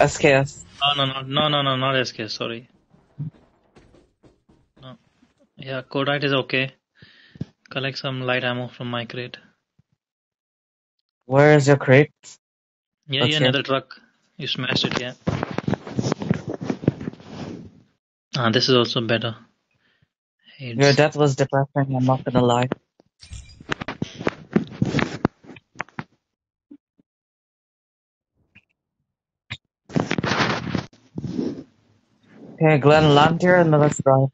SKS. Oh, no, no, no, no, no, not SK, sorry. No. Yeah, Codite is okay. Collect some light ammo from my crate. Where is your crate? Yeah, yeah, Okay. another truck. You smashed it, yeah. Ah, this is also better. Your death was depressing, I'm not gonna lie. Okay, Glenn, land here and let's drive.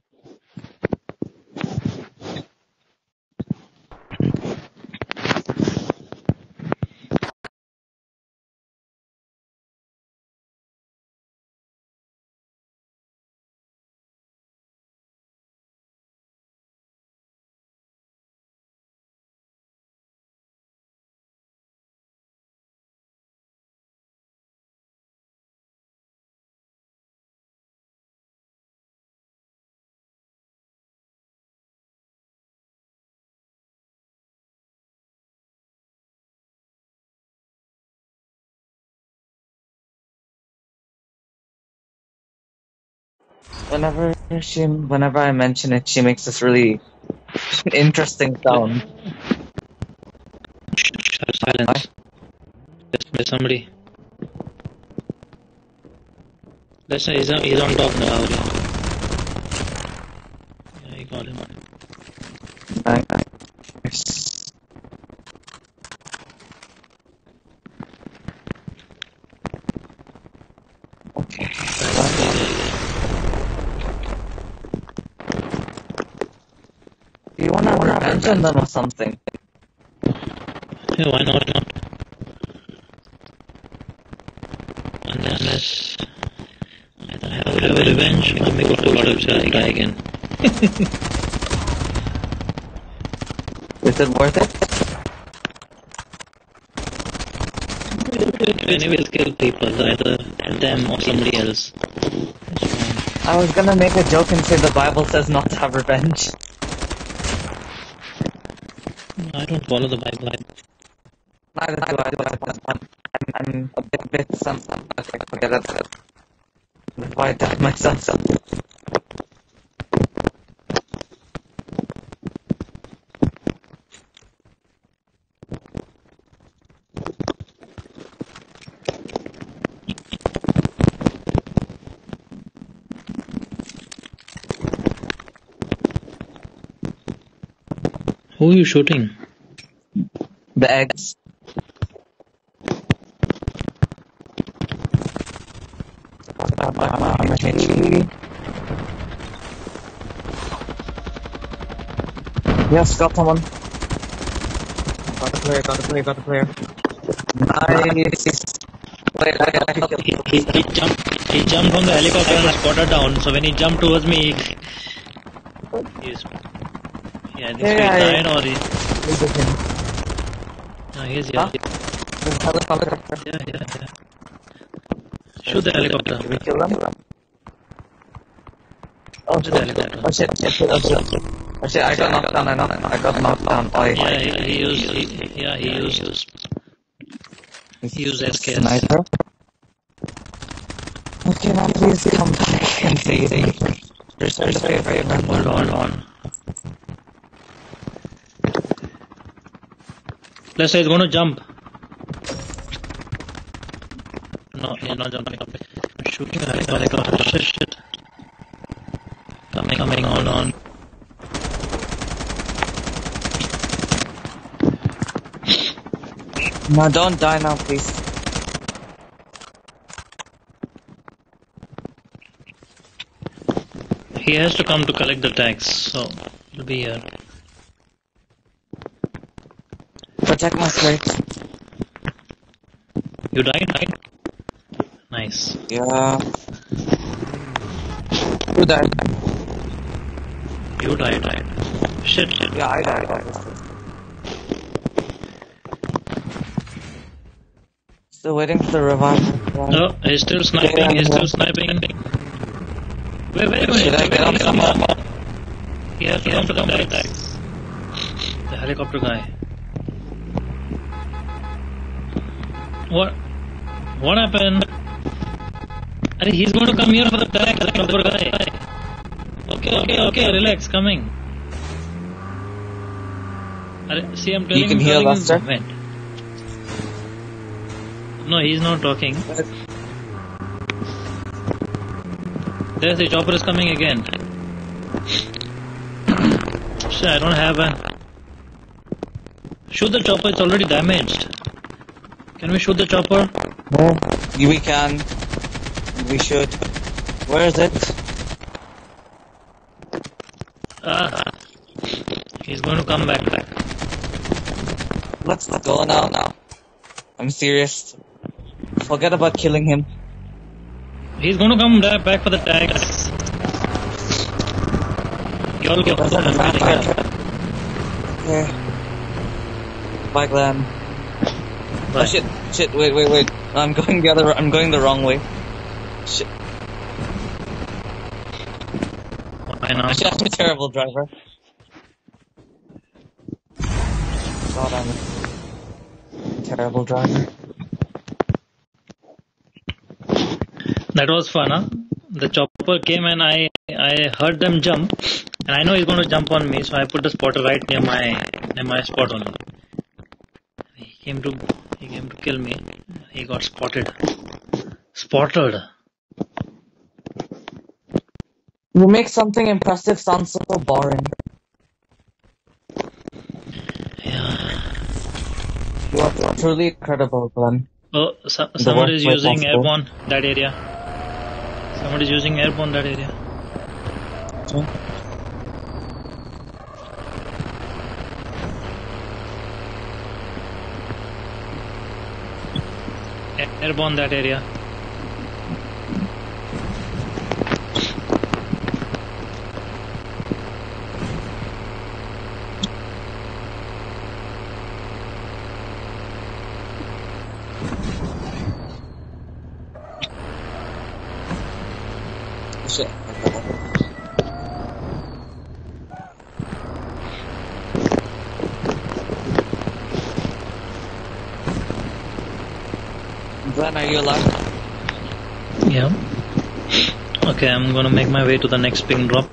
Whenever she, whenever I mention it, she makes this really interesting sound. Silence. There's, there's somebody. Listen, he's on, he's on top now. Yeah, he got him. Nice. Okay. Do you wanna on them or something? Yeah, why not? not? Unless I don't have a revenge, go to a lot of guy guy again. Is it worth it? Anyway, will kill people, either them or somebody else. I was gonna make a joke and say the Bible says not to have revenge. I don't follow the Bible. Neither do I. I'm, I'm a bit, some, okay, forget why I myself. who are you shooting? The eggs. Yes, got someone. Got a player, got a player, got a player. Nice. Wait, I got to He, he, he jumped. He jumped from the helicopter and spotted down. So when he jumped towards me, he, he's yeah, I think Yeah, so he yeah, died yeah. or he. He's here. Huh? Helicopter. Yeah, yeah, yeah. Shoot the helicopter. Did we kill them? Oh, Shoot the helicopter. oh shit, shit, shit, oh shit. Oh shit, I got knocked down, I knocked, I got knocked down. Oh, Yeah, he, he used. He, yeah, he used. He used SKS. Sniper. Okay, now please come back and. There's, there's a very Hold on, hold on. Let's say he's going to jump. No, he's not jumping. I'm shooting helicopter. Shit, shit. Coming, coming, hold on. No, don't die now, please. He has to come to collect the tags, so he'll be here. Protect my crate. You died, died? Nice. Yeah. Who died? You died, died. Shit, shit. Yeah, I died. I died. Still waiting for the revival. No, he's still sniping, he's still sniping. Wait, wait, wait. Should I get up some? He has to come to the. The helicopter guy. What? What happened? Are he's going to come here for the tag, the chopper guy. Okay, okay, okay, relax, coming. Are, see, I'm telling you. can him, hear Lester? No, he's not talking. There's the chopper is coming again. Shit, I don't have a. Shoot the chopper, it's already damaged. Can we shoot the chopper? No. We can. We should. Where is it? Ah, he's going to come back. Let's go now. Now. I'm serious. Forget about killing him. He's going to come back for the tags. Y'all go. That's not I'm getting bad. up. Okay. Bye, Glenn. Oh shit! Shit! Wait! Wait! Wait! I'm going the other. I'm going the wrong way. Shit! Why not? Actually, I'm a terrible driver. God, I'm a terrible driver. That was fun, huh? The chopper came and I I heard them jump, and I know he's going to jump on me, so I put the spotter right near my near my spot only. He came to he came to kill me. He got spotted. Spotted. You make something impressive sound so boring. Yeah. You are truly incredible, Glenn. Oh, so, somebody is using airborne that area. Somebody is using airborne that area. Okay. Airborne that area. Shit. Glenn, are you alive? Yeah. Okay, I'm gonna make my way to the next ping drop.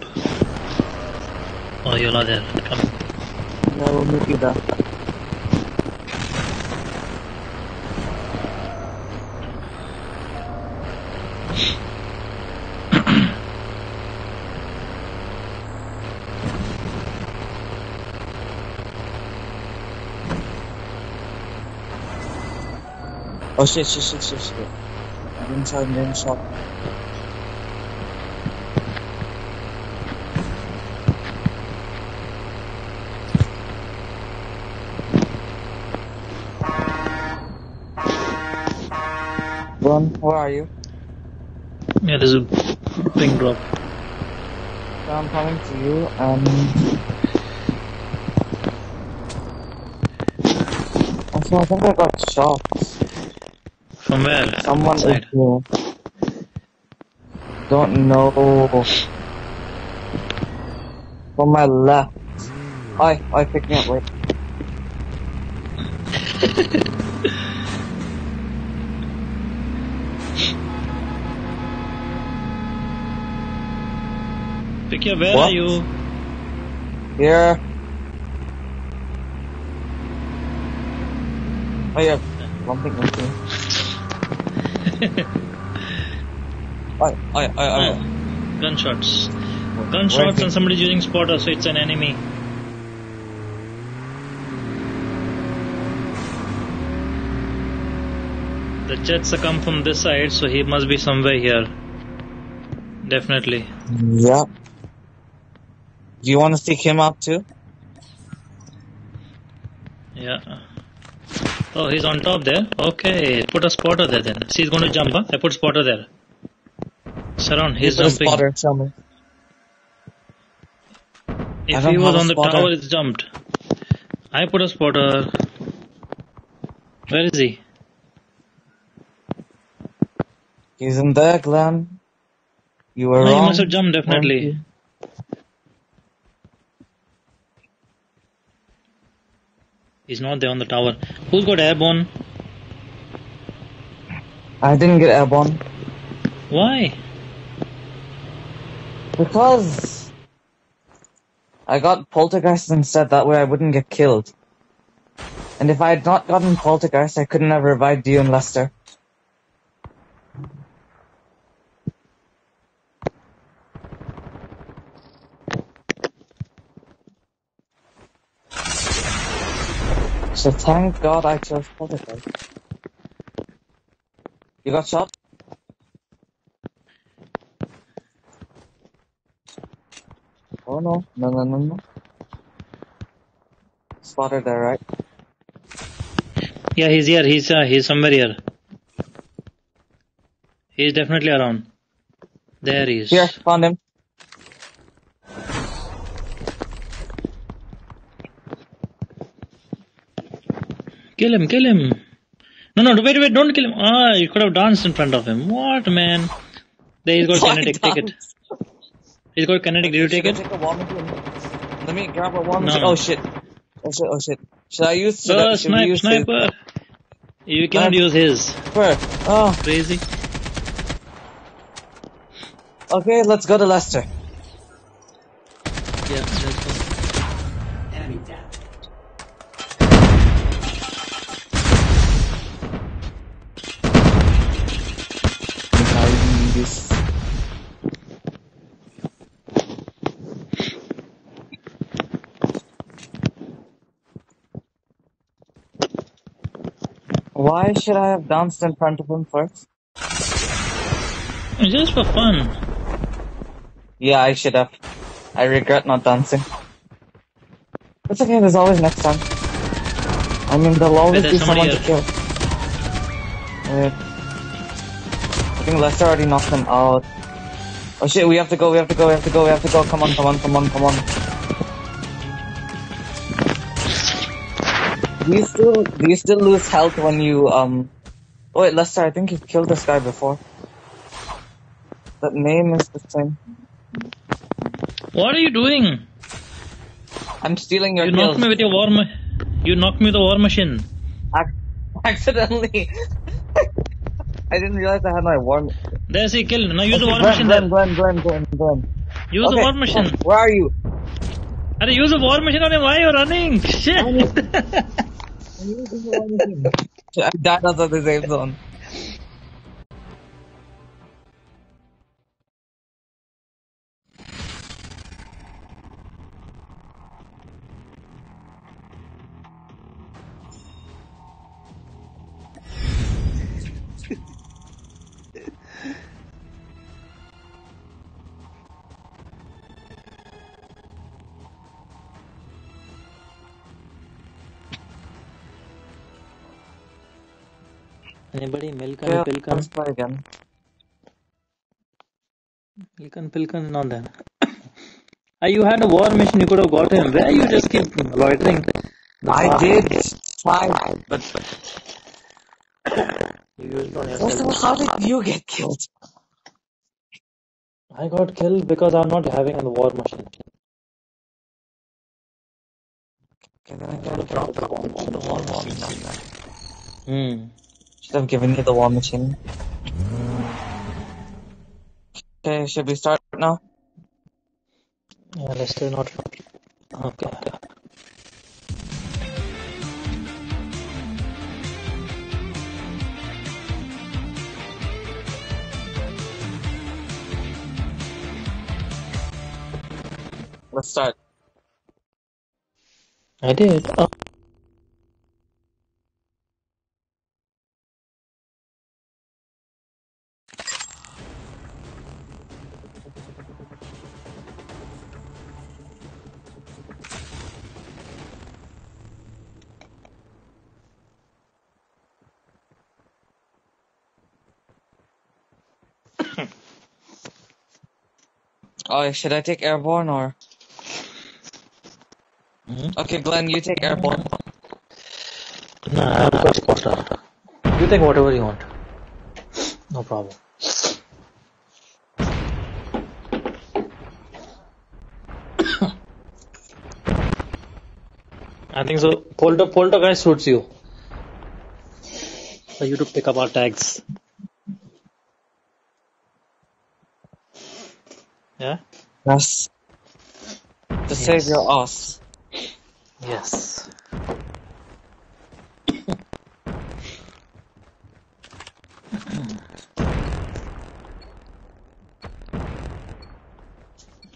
Oh, you're not there. Come. Yeah, we'll meet you there. Oh shit, shit, shit, shit, shit. I'm shot, I'm shot. Ron, where are you? Yeah, there's a ping drop. So I'm coming to you and also I think I got shot. From where? Someone is here. Don't know. From my left. I, I pick me up, wait. Pick your where What? are you? Here. Oh yeah, bumping into me. Oi, oi, oi. Oh, gunshots. Gunshots and somebody's using spotter, so it's an enemy. The jets are come from this side, so he must be somewhere here. Definitely. Yeah. Do you want to seek him out too? Yeah. Oh, he's on top there. Okay, put a spotter there then. See, he's going to jump. Huh? I put spotter there. Surround. He's a jumping. spotter, show me. If he was on the spotter. tower, it's jumped. I put a spotter. Where is he? He's in there, Glenn. You were No, he wrong. must have jumped definitely. He's not there on the tower. Who's got airborne? I didn't get airborne Why? because I got poltergeist instead. That way I wouldn't get killed. And if I had not gotten poltergeist, I couldn't have revived you and Lester. So thank God I chose poltergeist. You got shot? Oh no, no, no, no, no. Spotted there, right? Yeah, he's here. He's uh, he's somewhere here. He's definitely around. There he is. Here, found him. Kill him, kill him. No, no, wait, wait, don't kill him. Ah, you could have danced in front of him. What, man? There, he's got Why kinetic. Take it. He's got kinetic. Did you take Should it? Take a war machine? Let me grab a war No, Oh shit. Oh shit, oh shit. Should I use, should, Oh, I, snipe, use sniper. You cannot Snipe. use his. his? Where? Oh, Crazy. okay, let's go to Lester. Why should I have danced in front of him first? Just for fun. Yeah, I should have. I regret not dancing. It's okay, there's always next time. I mean, there'll always be someone to kill. Wait. I think Lester already knocked him out. Oh shit, we have to go, we have to go, we have to go, we have to go. Come on, come on, come on, come on. Do you still, do you still lose health when you, um... Oh wait, Lester, I think you've killed this guy before. That name is the same. What are you doing? I'm stealing your You kills. knocked me with your war ma- You knocked me with the war machine. Ac- accidentally. I didn't realize I had my war. There's he killed. Now use the war Glenn, machine Glenn. Glenn, Glenn, Glenn, Glenn. Use the war machine. Where are you? Are you use the war machine on him. Why are you running? Shit. Out of the safe zone. Anybody? Milkan, let's try again. Milkan, Pilkan, not there. Ah, you had a war mission. You could have got him. Where you just keep loitering? I did try, but You used on first of all, how did you get killed? I got killed because I'm not having a war machine. Okay, then I gotta drop the war, the war machine. Hmm. Should have given you the war machine. Okay, should we start now? Yeah, let's still not. Okay. okay. Let's start. I did. Oh. Oh, should I take airborne or? Mhm. Okay, Glenn, you take airborne. Nah, I've got spotter. You take whatever you want. No problem. I think so. Polter, polter guy suits you. For you to pick up our tags. Yeah. Yes. To save your ass. Yes.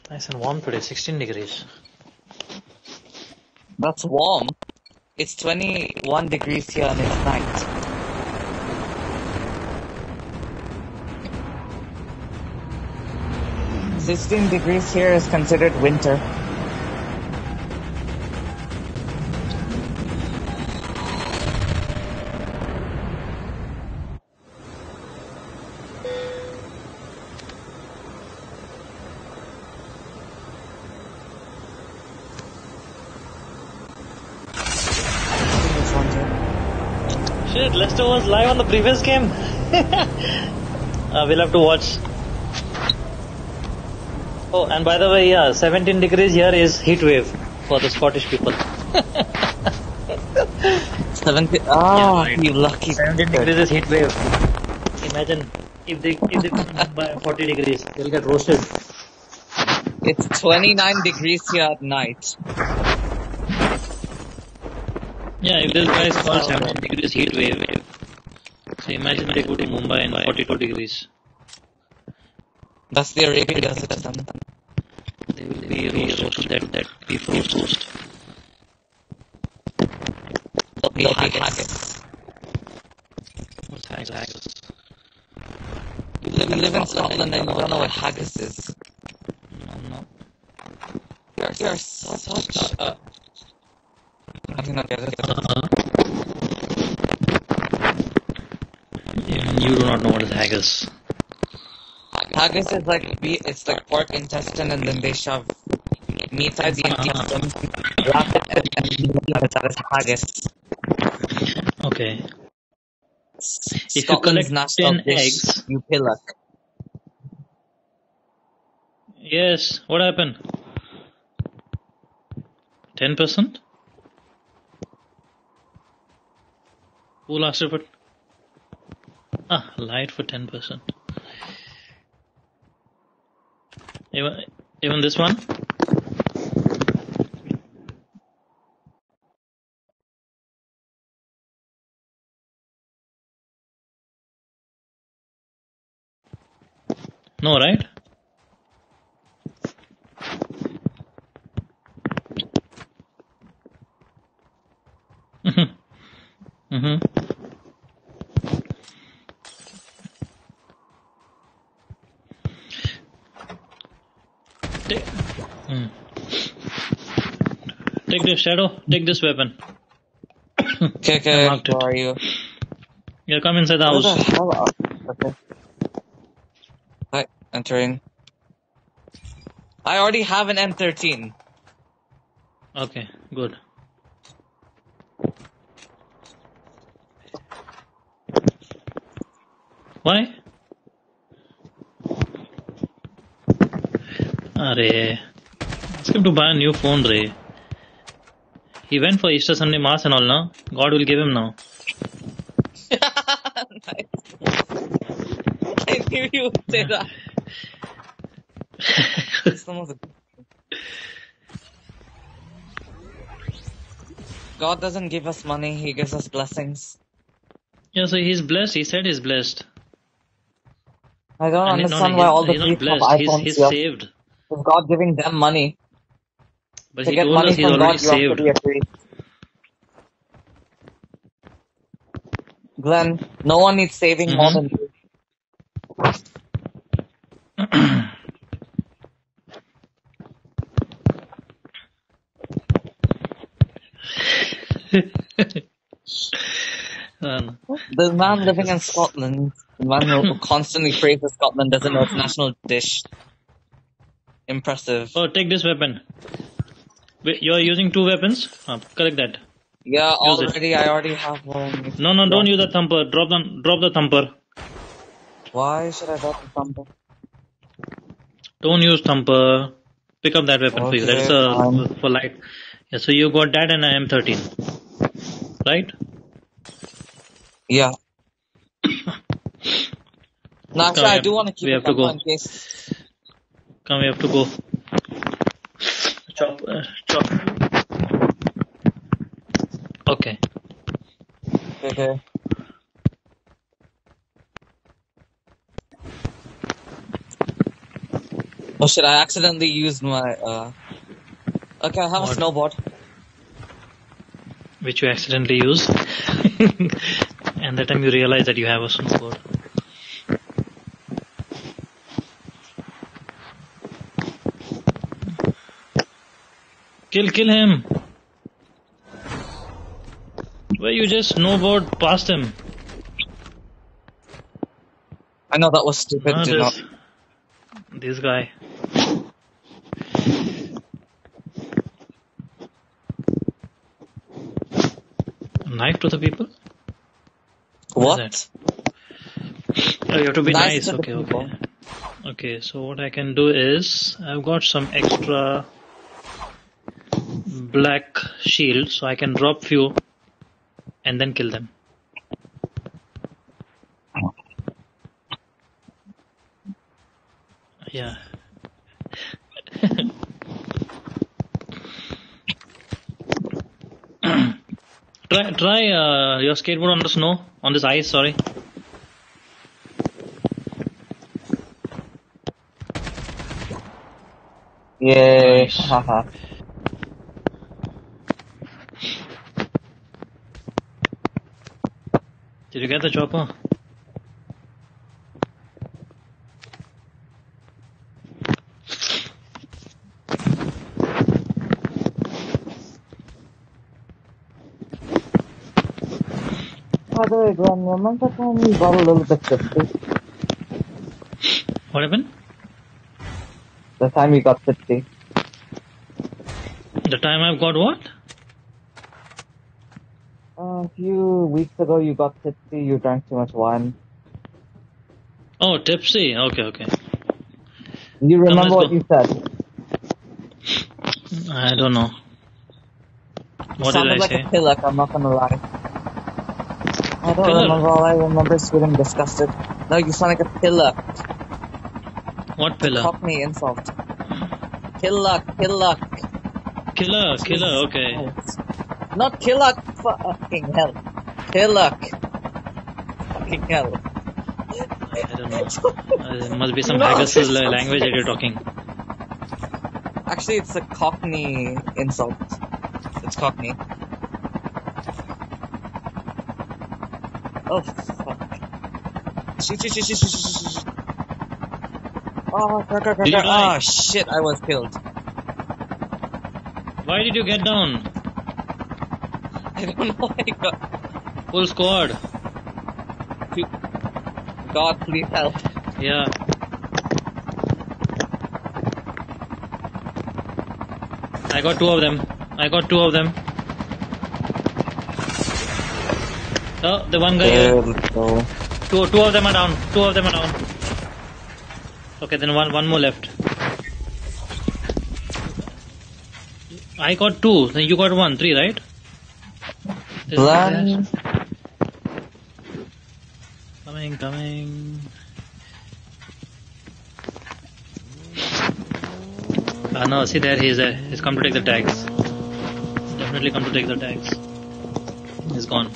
nice and warm today, 16 degrees. That's warm. It's 21 degrees here and it's night. Sixteen degrees here is considered winter. Shit, Lester was live on the previous game. uh, we'll have to watch. Oh, and by the way, yeah, 17 degrees here is heat wave for the Scottish people. Seventy. Ah, right. you lucky. 17 degrees is heat wave. Imagine if they if they come by 40 degrees, they'll get roasted. It's 29 degrees here at night. Yeah, if this guy is called 17 degrees heat wave, so imagine they go to Mumbai and 42 degrees. That's the Arabia system. They will be roasted that that people roast. They'll be haggis. What's haggis? You live, you live in Scotland and you don't know what haggis is. No, no. You're, you're such a... I cannot get it. Uh-huh. Even you do not know what is haggis. Haggis is like it's like pork intestine and then they shove meat inside the intestine, wrap it and that is haggis. Okay. you Scotland's collect 10 dish, eggs- you pillock. Yes. What happened? Ten percent? Who asked for? Ah, lied for ten percent. Even even this one? No, right? Mm-hmm. Mm-hmm. Take, mm. Take this shadow. Take this weapon. Okay, okay, marked it. are you? Yeah, come inside the Where house. the Okay. Hi, entering. I already have an M13. Okay, good. Why? Arey. Ask him to buy a new phone, Ray. He went for Easter Sunday Mass and all, now. God will give him now. Nice. I knew you would say that. God doesn't give us money, He gives us blessings. yeah, so he's blessed. He said he's blessed. I don't And no, understand no, why all the priests have blessed. He's, iPhones he's saved. Is God giving them money? But to he get told money us he's from already God, you have to saved. be a priest. Glenn, no one needs saving more Mhm. than you. Um, The man living in Scotland, the man who constantly praises Scotland doesn't know its national dish. Impressive. oh, take this weapon. Wait, you're using two weapons? Ah, correct that. Yeah, Use it. already, I already have one. No, no, don't use the thumper. Drop the drop the thumper. Why should I drop the thumper? Don't use thumper. Pick up that weapon for you. That's Okay, uh, fine. for light. Yeah, so you got that and an M13, right? Yeah. No, actually, I do want to keep We a have to go. in case. Come, we have to go. Chop, uh, chop. Okay. Okay. Oh shit, I accidentally used my, uh... Okay, I have What? a snowboard. Which you accidentally used. and that time you realize that you have a snowboard. Kill, kill him. Why you just snowboard past him? I know that was stupid, Ah, do not... this, this guy. Knife to the people? What? Oh, you have to be Nice nice. to Okay, people. okay. Okay, so what I can do is I've got some extra black shield, so I can drop few and then kill them. Yeah. try try uh, your skateboard on the snow on this ice. Sorry. Yay. Nice. Did you get the chopper? By the way, Glenn, remember the time you got a little bit tipsy? What happened? The time you got tipsy? The time I've got what? Uh, a few weeks ago you got tipsy, you drank too much wine. Oh, tipsy. Okay, okay. You remember what go. you said? I don't know. What did sounded I like say? a pillock, I'm not gonna lie. I don't Pillock? remember, all I remember is feeling disgusted. No, you sound like a pillock. What pillar? Cockney insult. Pillock, pillock. Killer, killer. Okay. Not killuck, fucking hell. Pillock. Fucking hell. I don't know. Uh, there must be some No. Pegasus language that you're talking. Actually, it's a Cockney insult. It's Cockney. Oh, fuck. Shoot, shoot, shoot, shoot, shoot, shoot, shoot, shoot. Oh, crap, crap, crap, Did crap. die? Oh, shit, I was killed. Why did you get down? I don't know I got... Full squad. God, please help. Yeah. I got two of them. I got two of them. Oh, the one guy here. go. Two, two of them are down. Two of them are down. Okay, then one, one more left. I got two. Then you got one. Three, right? Plan. Coming, coming. Ah no, see there he is there. He's come to take the tags. Definitely come to take the tags. He's gone.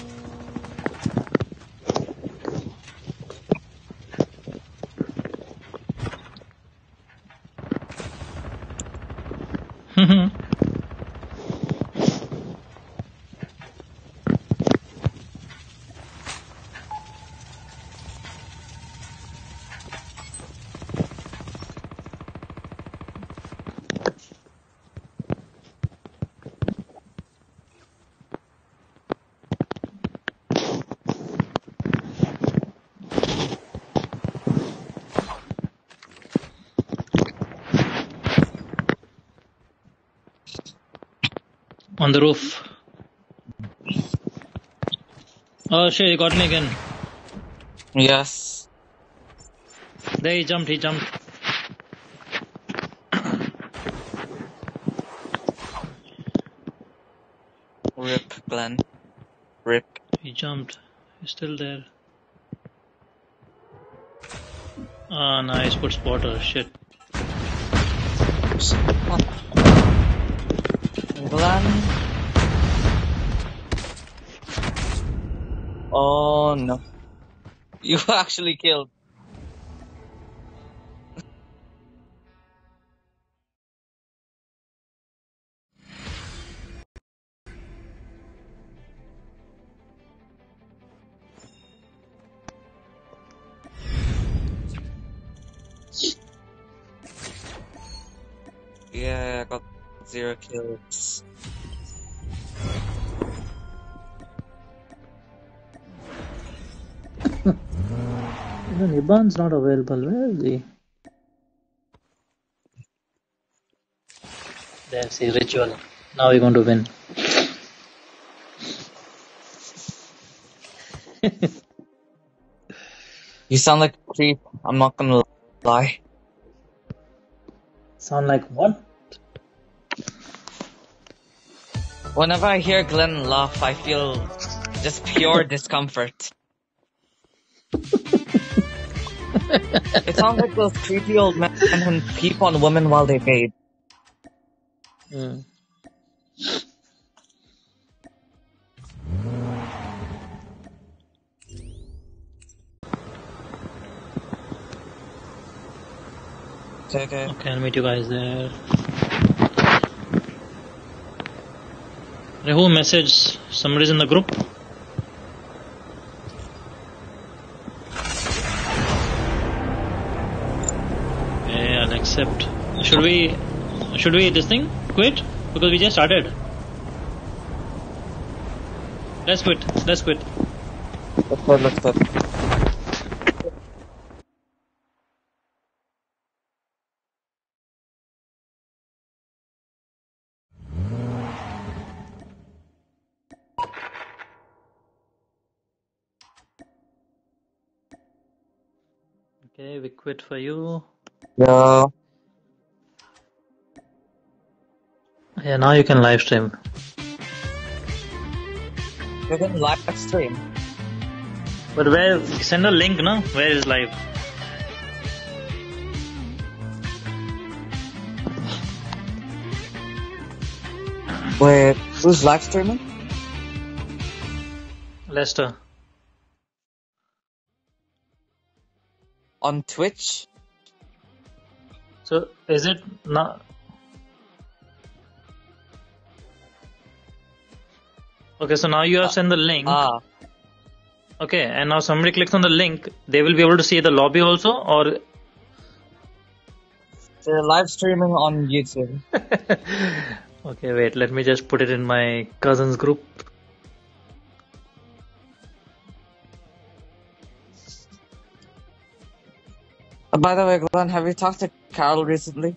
On the roof. Oh shit, he got me again. Yes. There he jumped, he jumped. Rip, Glenn. Rip. He jumped. He's still there. Ah, nice. Good spotter. Shit. Glenn. Oh no. You actually killed. Yeah, I got zero kills. Even Iban's not available. Where is he? There's the ritual. Now we're going to win. You sound like a creep. I'm not gonna lie. Sound like what? Whenever I hear Glenn laugh, I feel just pure discomfort. It sounds like those creepy old men who peep on women while they bathe. Hmm. Okay, okay. Okay, I'll meet you guys there. Who message? Somebody's in the group? Should we, should we this thing quit? Because we just started. Let's quit. Let's quit. Let's go, let's go. Okay, we quit for you. Yo. Yeah, now you can live stream. We're gonna live stream. But where? Send a link, no? Where is live? Wait, who's live streaming? Lester. On Twitch? So is it not? Okay, so now you have sent the link. Ah, Okay, and now somebody clicks on the link, they will be able to see the lobby also, or they're live streaming on YouTube. okay, wait, let me just put it in my cousins group. Uh, by the way, Glenn, have you talked to Carol recently?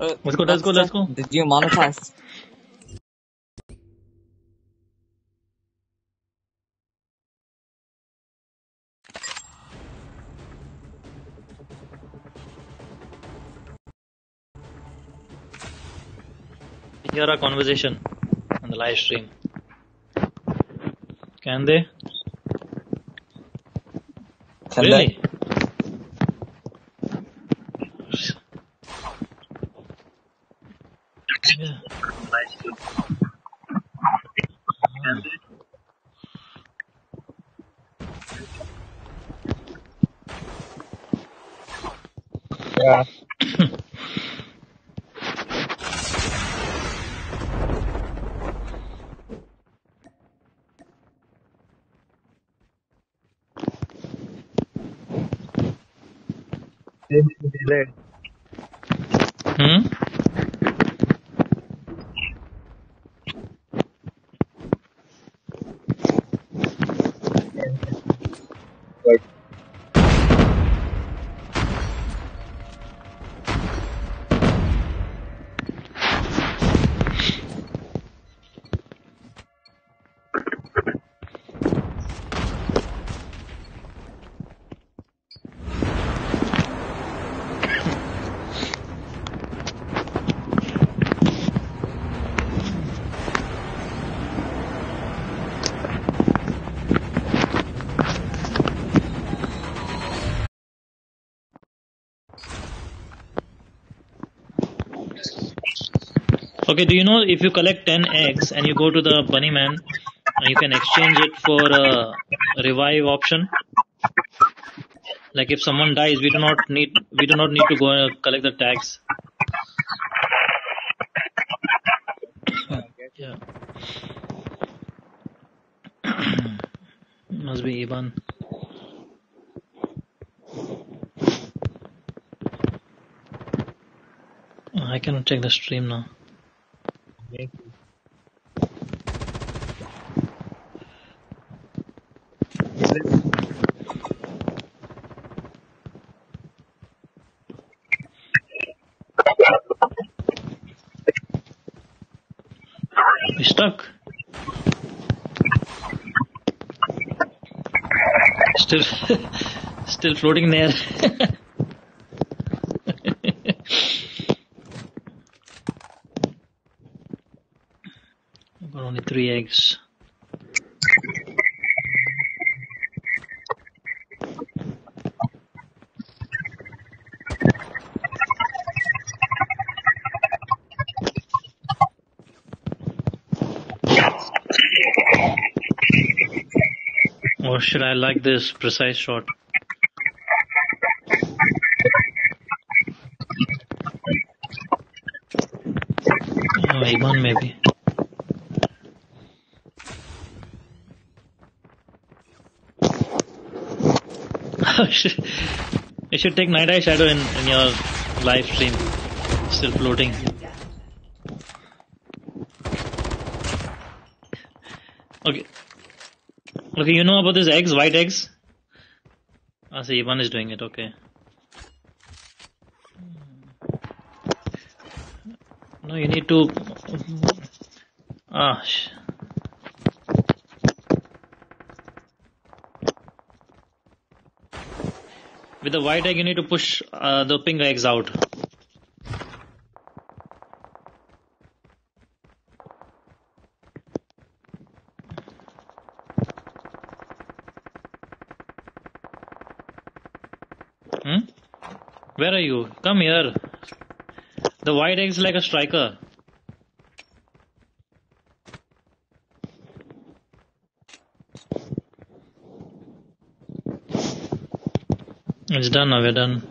Uh, Let's go, let's go, let's go. Did you monetize? Hear our conversation on the live stream. Can they? Can really? Yeah. Okay, do you know if you collect 10 eggs and you go to the bunny man, uh, you can exchange it for a revive option? Like if someone dies, we do not need we do not need to go and collect the tags. Yeah. Must be Ivan. I cannot check the stream now. We stuck. Still, still floating there. Or should I like this precise shot? Oh, Iman maybe. you should take Night Eye Shadow in, in your live stream. Still floating. Okay. Okay, you know about these eggs, white eggs? I see, Ivan is doing it, okay. No, you need to. Ah, with the white egg, you need to push uh, the pink eggs out. Hmm? Where are you? Come here. The white egg is like a striker. It's done now, we're done.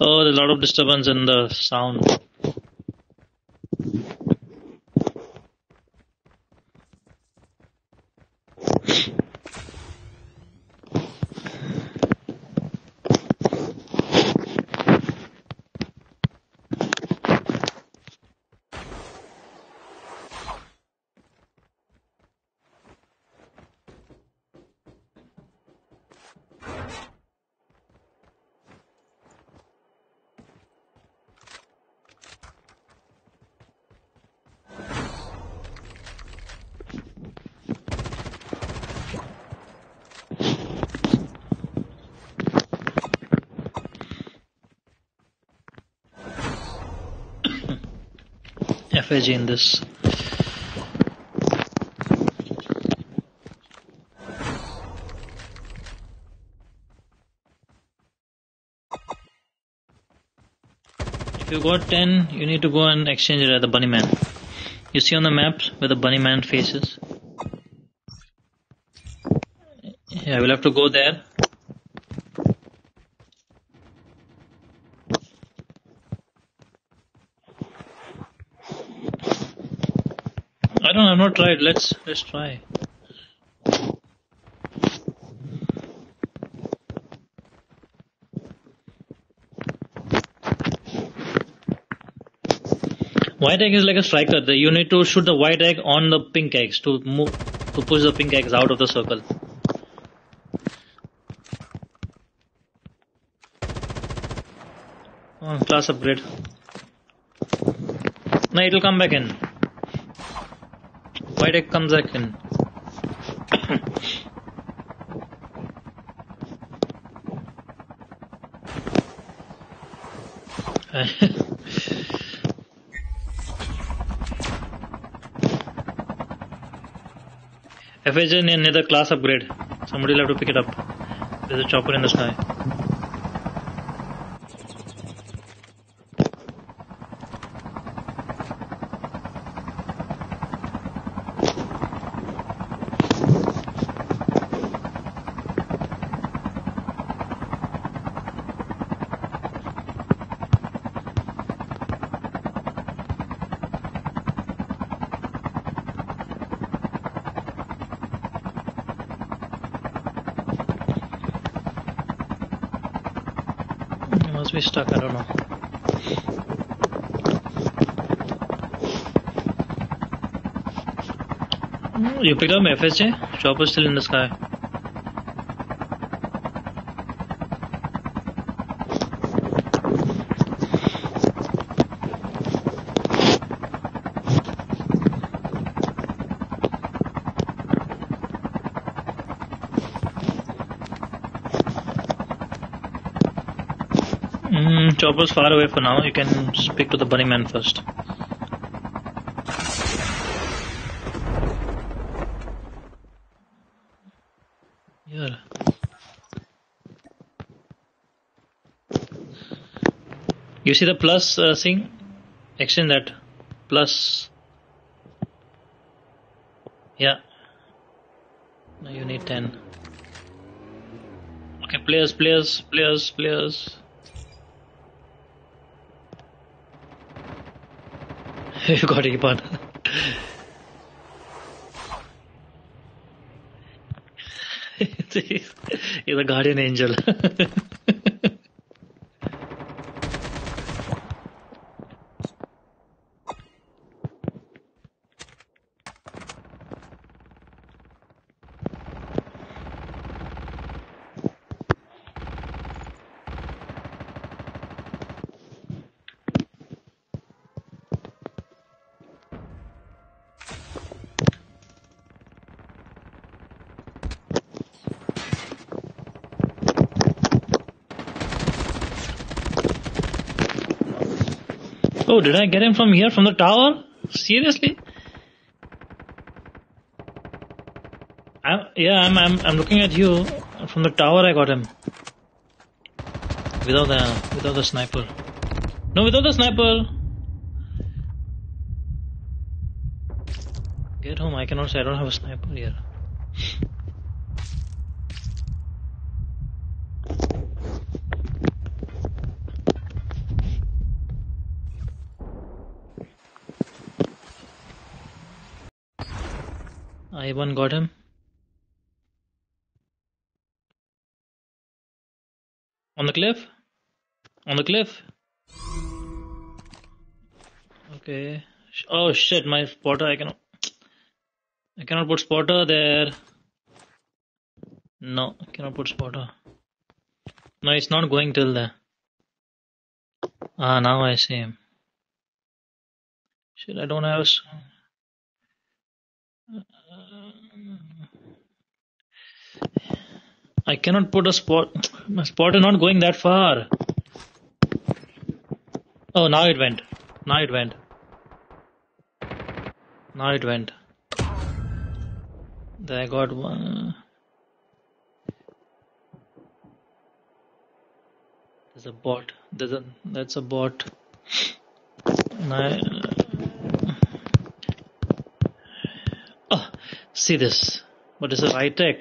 Oh, there's a lot of disturbance in the sound. In this. If you got 10, you need to go and exchange it at the bunny man. You see on the map where the bunny man faces? Yeah, we'll have to go there. I don't. I've not tried. Let's let's try. White egg is like a striker. The- You need to shoot the white egg on the pink eggs to move to push the pink eggs out of the circle. Oh, class upgrade. Now it'll come back in. Egg comes back in. FHN in another class upgrade. Somebody will have to pick it up. There's a chopper in the sky. You picked up my FSJ? Chopper's still in the sky. Mm, Chopper's far away for now. You can speak to the bunny man first. Here. You see the plus uh, thing? Extend that. Plus. Yeah. Now you need 10. Okay, players, players, players, players. you got Ipan. He's a guardian angel. did I get him from here, from the tower? Seriously? i yeah, I'm, I'm, I'm looking at you. From the tower, I got him. Without the, without the sniper. No, without the sniper. Get home. I cannot say I don't have a here. Ivan got him. On the cliff? On the cliff? Okay. Oh shit, my spotter, I cannot. I cannot put spotter there. No, I cannot put spotter. No, it's not going till there. Ah, now I see him. Shit, I don't have. I cannot put a spot. My spot is not going that far. Oh, now it went. Now it went. Now it went. There I got one. There's a bot. There's a that's a bot. Ni- uh, Oh, see this. What is a right tech?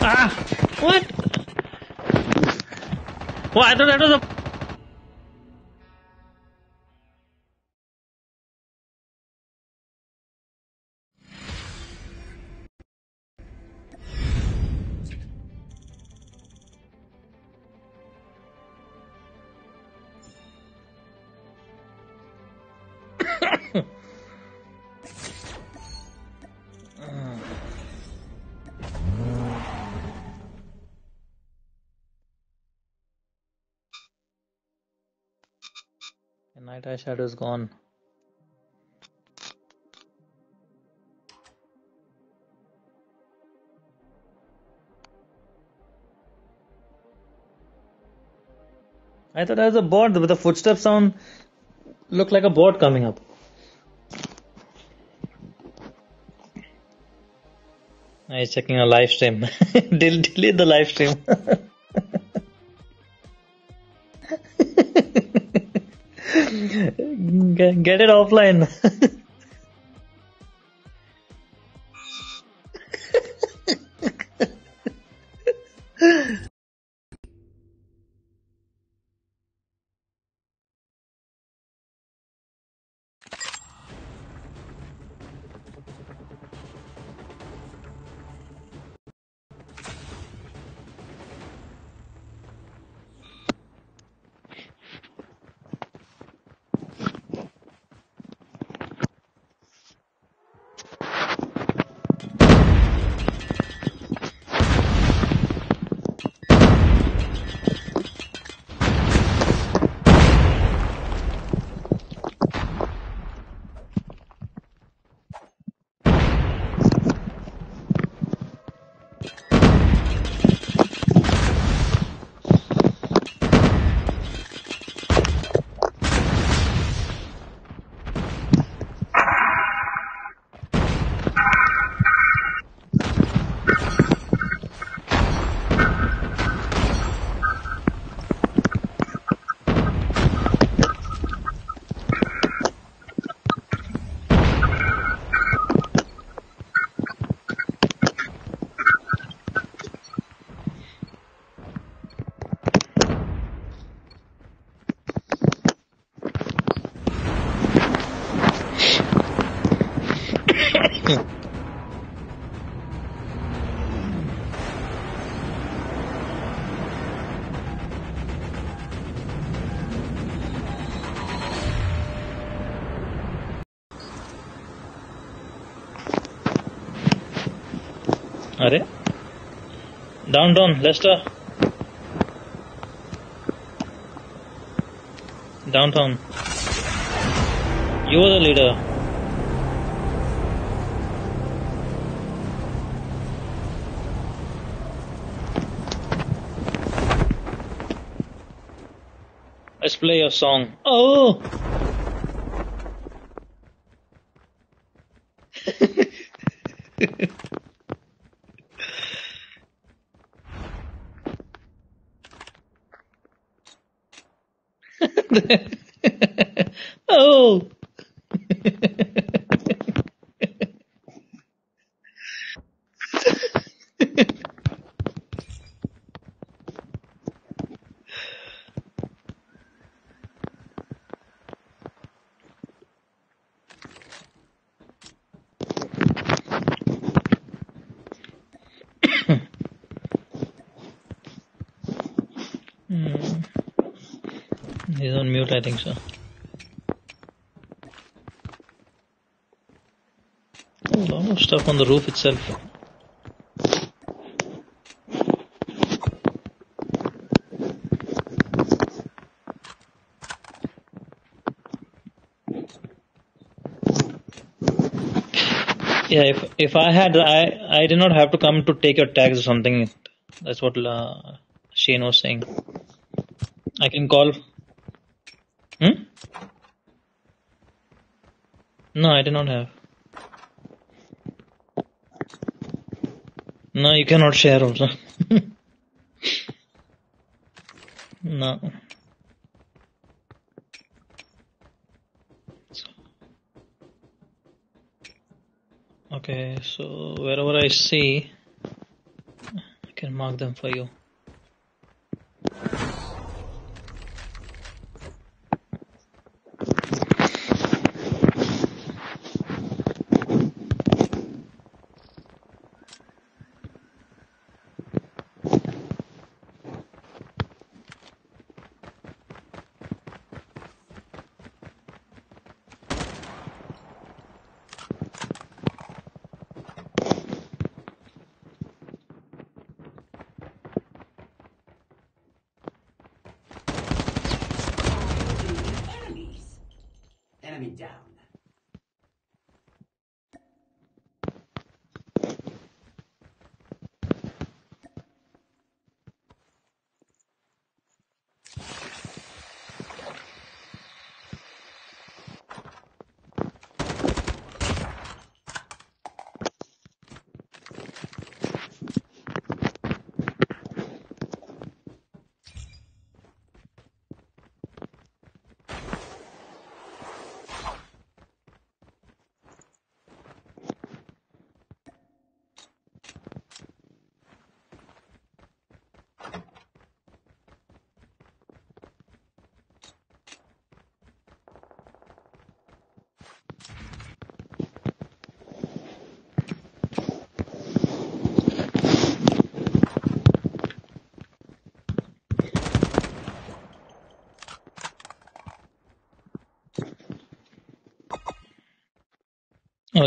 Ah! What? Oh, I thought that was a. Night Eye Shadow is gone. I thought that was a bot with the footstep sound. Looked like a bot coming up. I was checking a live stream. Del- delete the live stream. get, it offline. Down, down, Lester. Downtown. You are the leader. Let's play a song. Oh! I think so. A lot of stuff on the roof itself. Yeah, if if I had, I I did not have to come to take your tags or something. That's what uh, Shane was saying. I can call. Hmm? No, I did not have. No, you cannot share also. no. Okay, so wherever I see, I can mark them for you.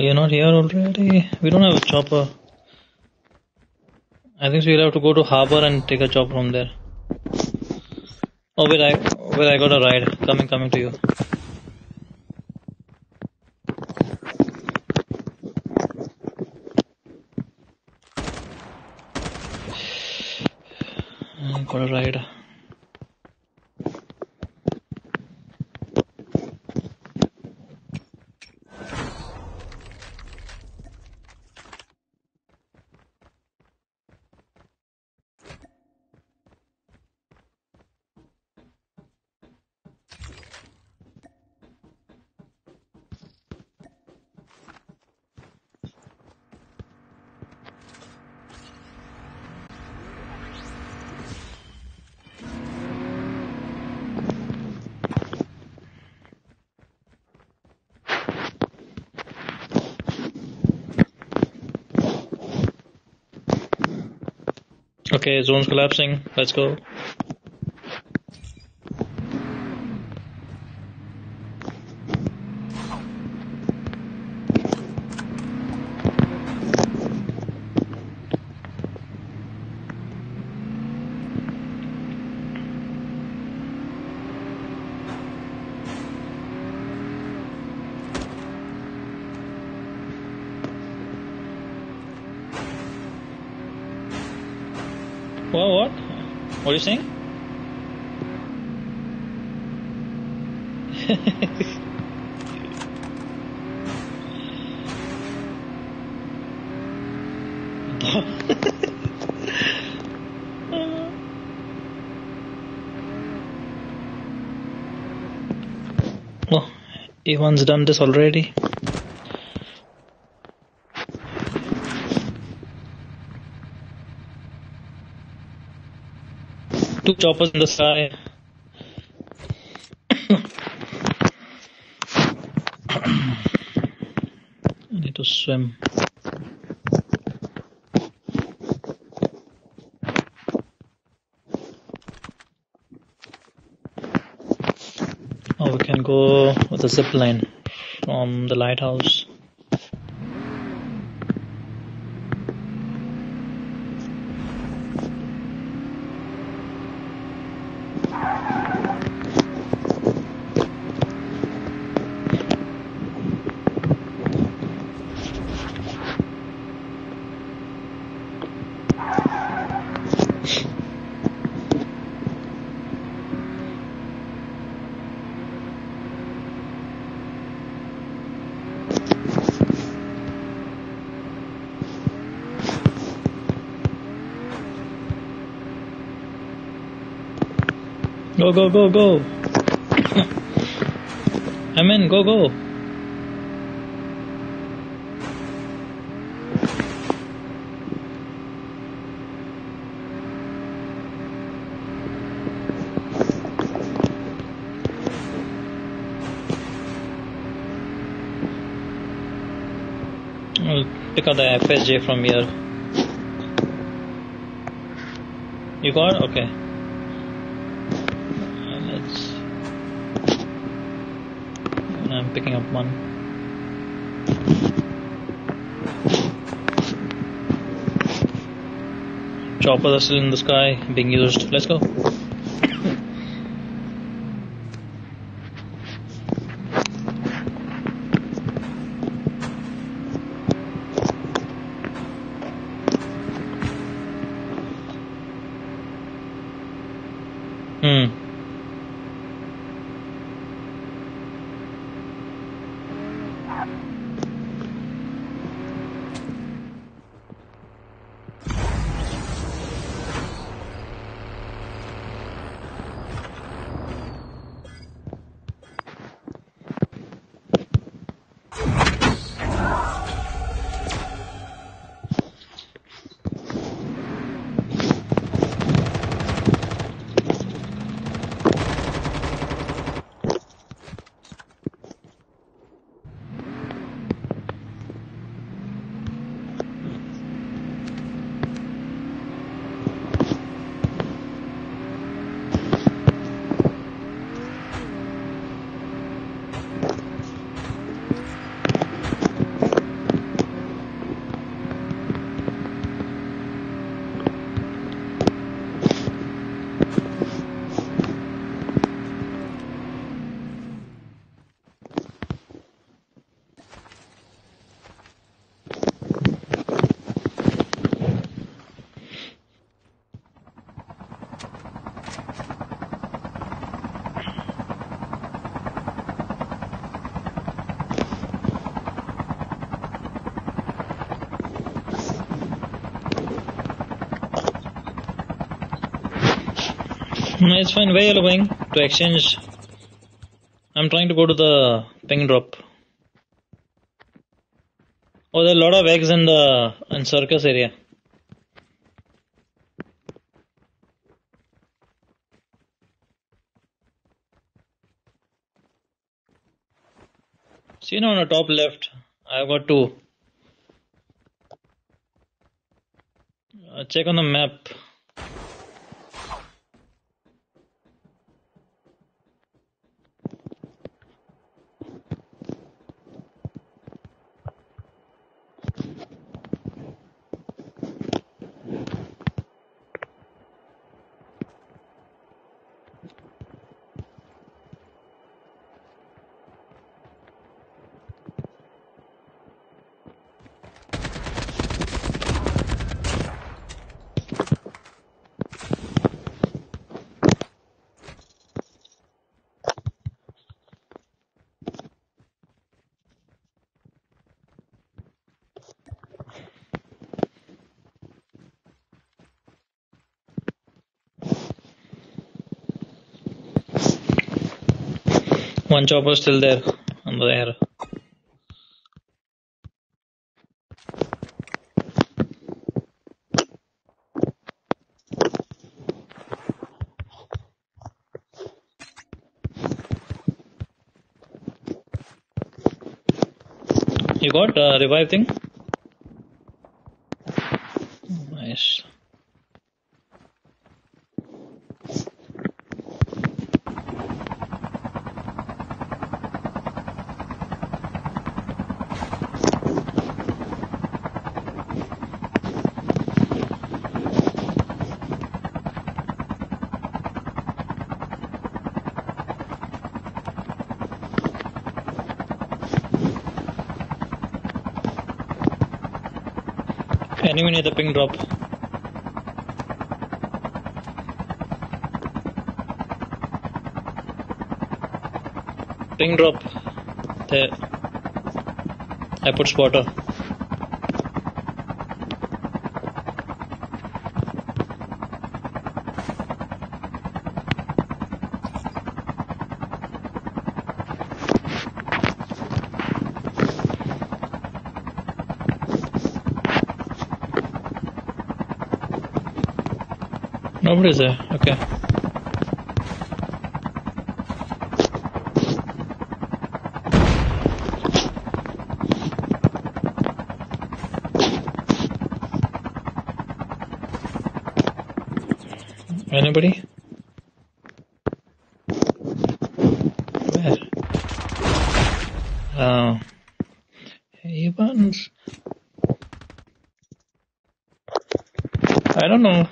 You're not here already? We don't have a chopper. I think we'll have to go to harbor and take a chopper from there. Oh, wait, I, wait, I got a ride. Coming, coming to you. I got a ride. Okay, zone's collapsing. Let's go. What? What? What are you saying? oh, Evan's done this already. Two choppers in the sky. To swim. Oh, we can go with a zip line from the lighthouse. Go, go, go, go. I'm in, go, go. Pick up the FSJ from here. You got? Okay. Uh, Let's. Picking up one. Choppers are still in the sky, being used. Let's go. Hmm. No, it's fine. Where you're going to exchange? I'm trying to go to the ping drop. Oh, there are a lot of eggs in the in circus area. See now on the top left, I've got two. Uh, check on the map. One chopper still there on the air. You got uh, revive thing? Enemy near the ping drop. Ping drop. There. I put spotter. Nobody's there. Okay. Anybody? Where? Oh. Evans. I don't know.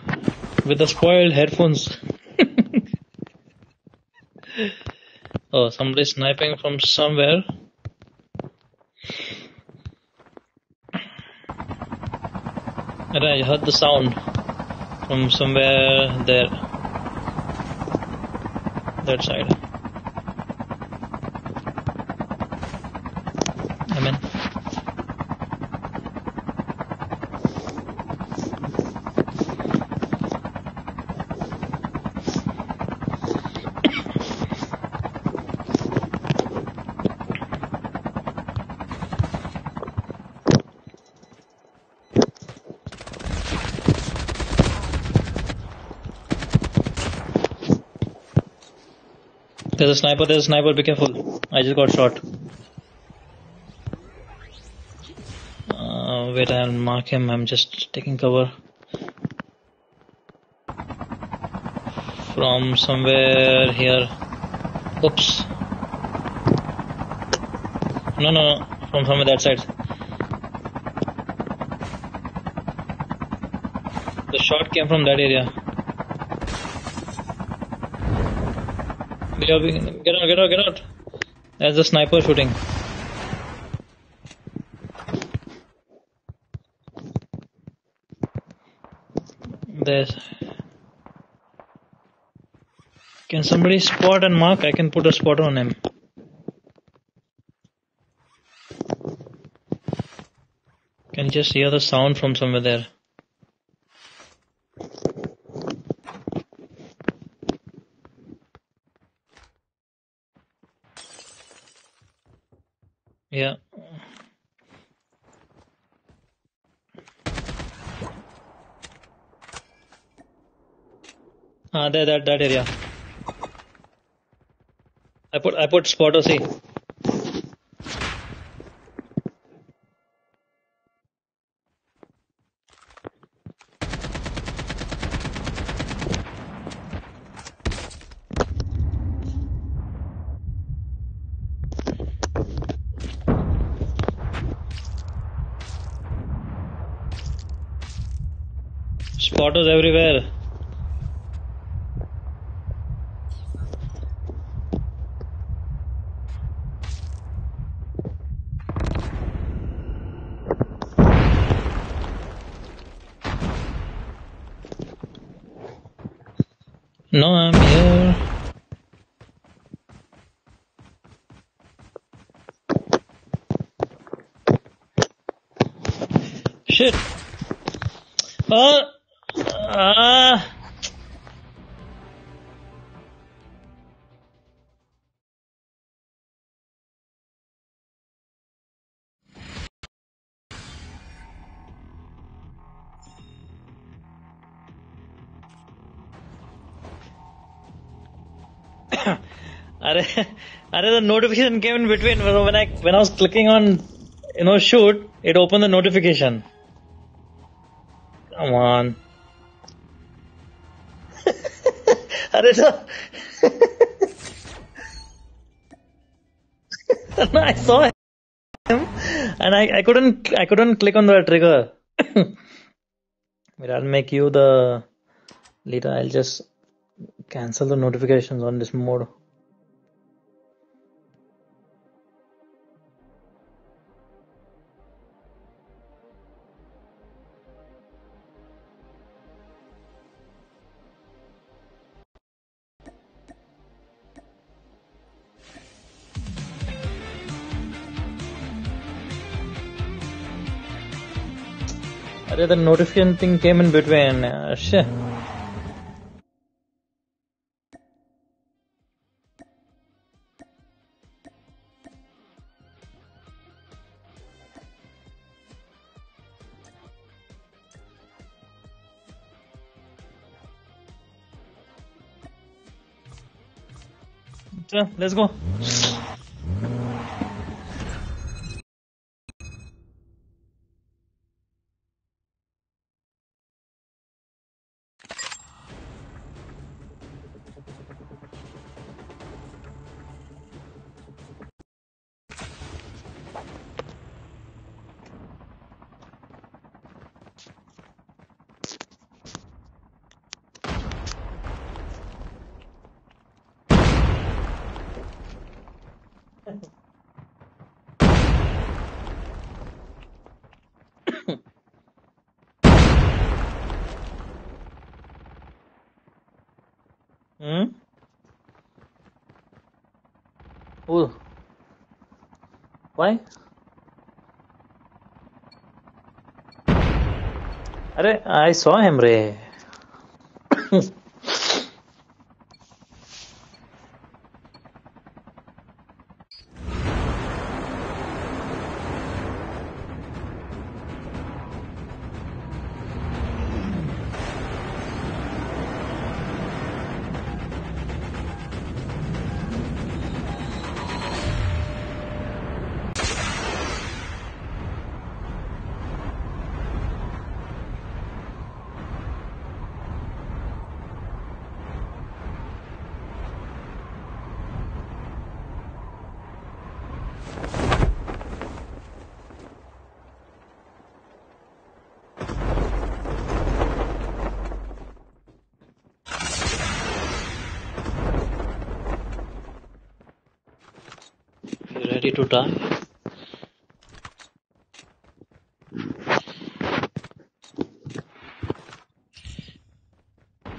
With the spoiled headphones. oh, somebody sniping from somewhere. And I heard the sound from somewhere there. That side. I'm in. There's a sniper, there's a sniper, be careful. I just got shot. Uh, wait, I'll mark him, I'm just taking cover. From somewhere here. Oops. No, no, no, from somewhere that side. The shot came from that area. Get out, get out, get out. There's a sniper shooting. There's. Can somebody spot and mark? I can put a spot on him. Can just hear the sound from somewhere there? Yeah. Ah, there, that, that area. I put, I put spotter. See. Spotters everywhere. And the notification came in between when I when I was clicking on you know shoot, it opened the notification. Come on. अरे I saw him and I, I couldn't I couldn't click on the trigger. Wait, I'll make you the leader. I'll just cancel the notifications on this mode. The notification thing came in between. Uh, shit. Let's go. Arey, ready to die?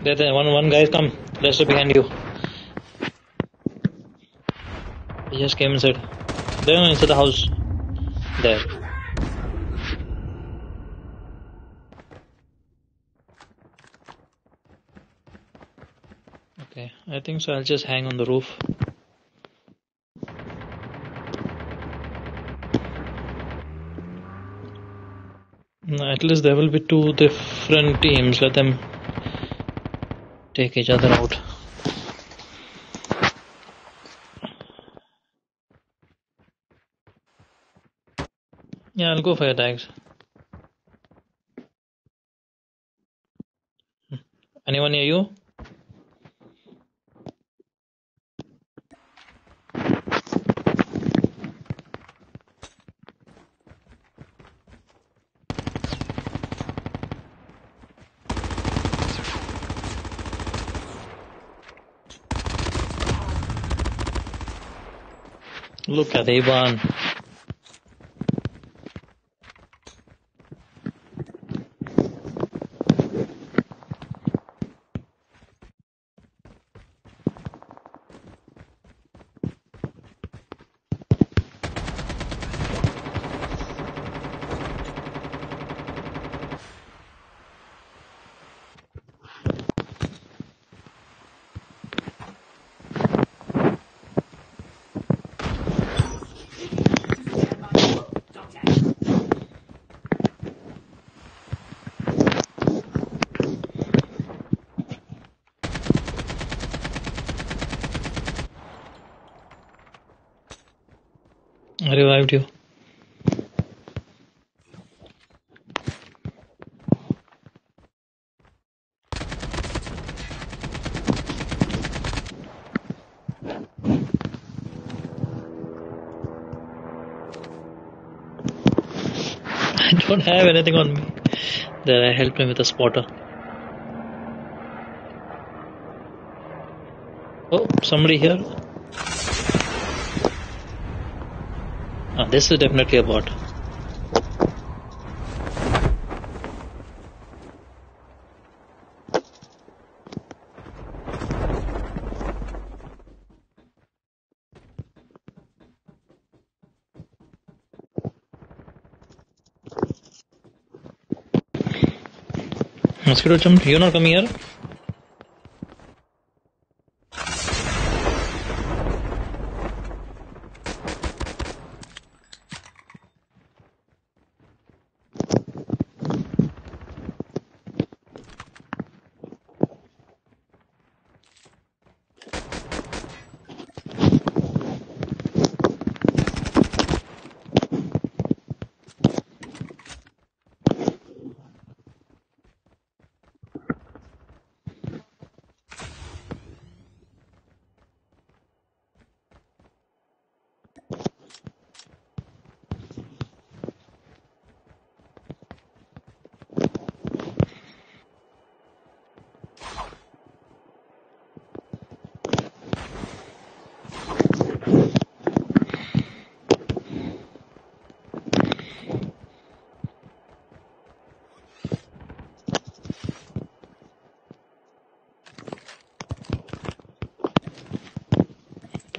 There, there, one, one guy come. Rest behind you. He just came inside. There, inside the house. There. Okay, I think so. I'll just hang on the roof. No, At least there will be two different teams. Let them take each other out. Yeah, I'll go for your tags. Hmm. Anyone near you? Look have anything on me. There, I helped him with a spotter. Oh, somebody here. Ah, this is definitely a bot. Mosquito jump, you're not coming here?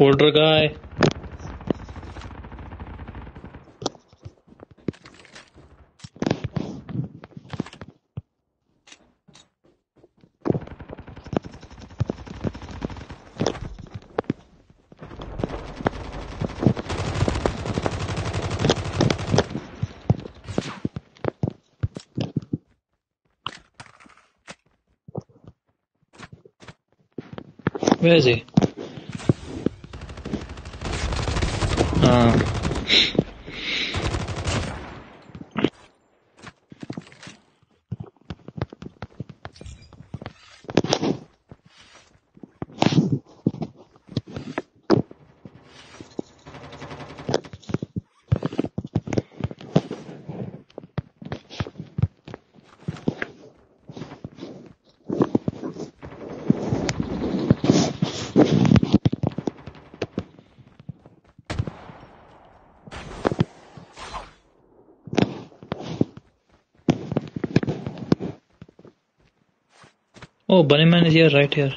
Polter guy. Where is he? Ah. Oh, Bunnyman is here, right here.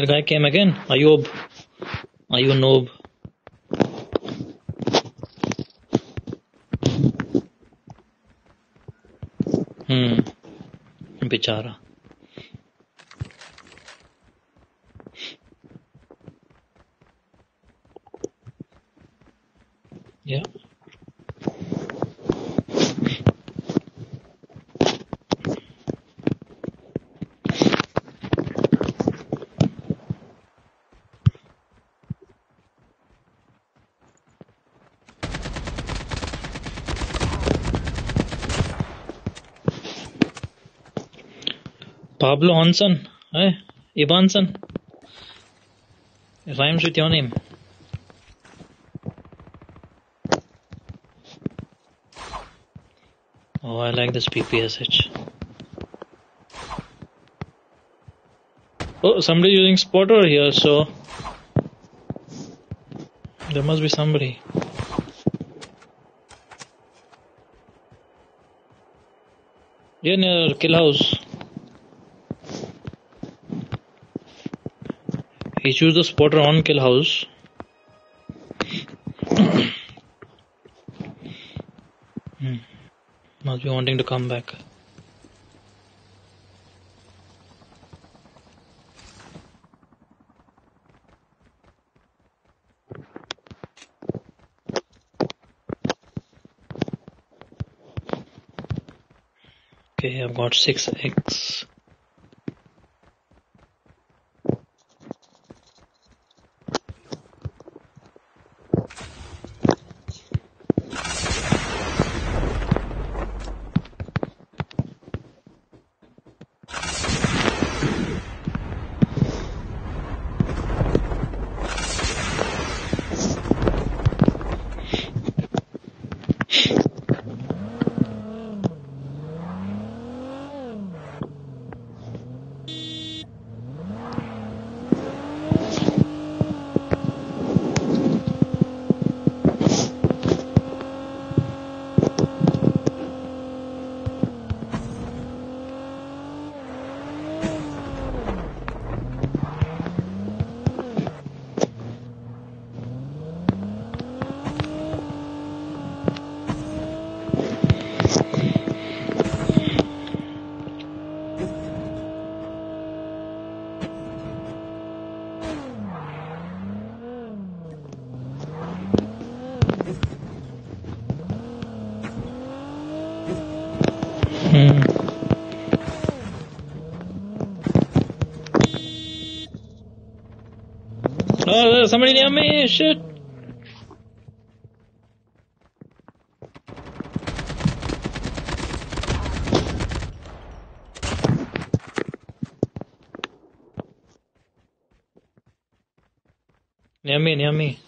That guy came again. Ayub. Are you a noob? Hmm. Bichara. Yeah. Pablo Hansen. Eh? Ivanson. It rhymes with your name. Oh, I like this PPSH. Oh, somebody using spotter here, so There must be somebody. Yeah, near kill house. He used the spotter on Killhouse. hmm. Must be wanting to come back. Okay, I've got 6x. Oh, somebody near me! Shit! Near me, near me.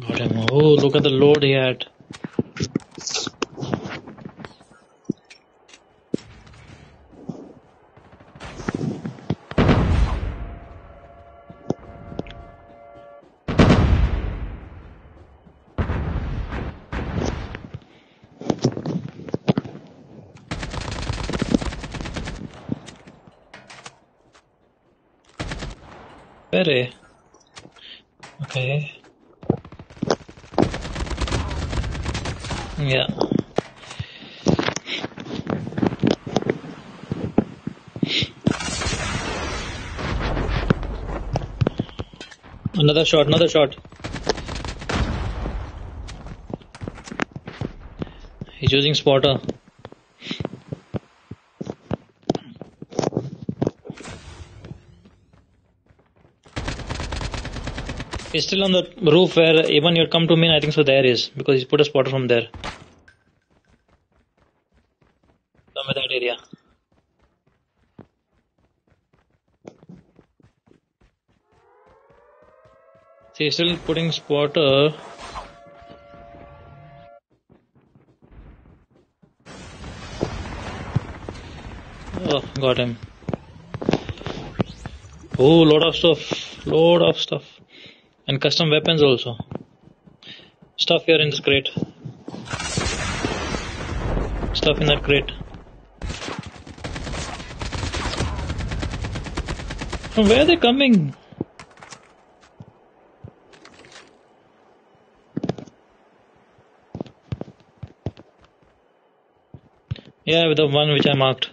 Got him. Oh, look at the load he had. Very. Okay. Yeah. Another shot, another shot. He's using spotter. He's still on the roof where even you'd come to me, I think so there is, because he's put a spotter from there. Somewhere that area. See, he's still putting spotter. Oh, got him. Oh, lot of stuff. Load of stuff. And custom weapons also. Stuff here in this crate. Stuff in that crate. From where are they coming? Yeah, with the one which I marked.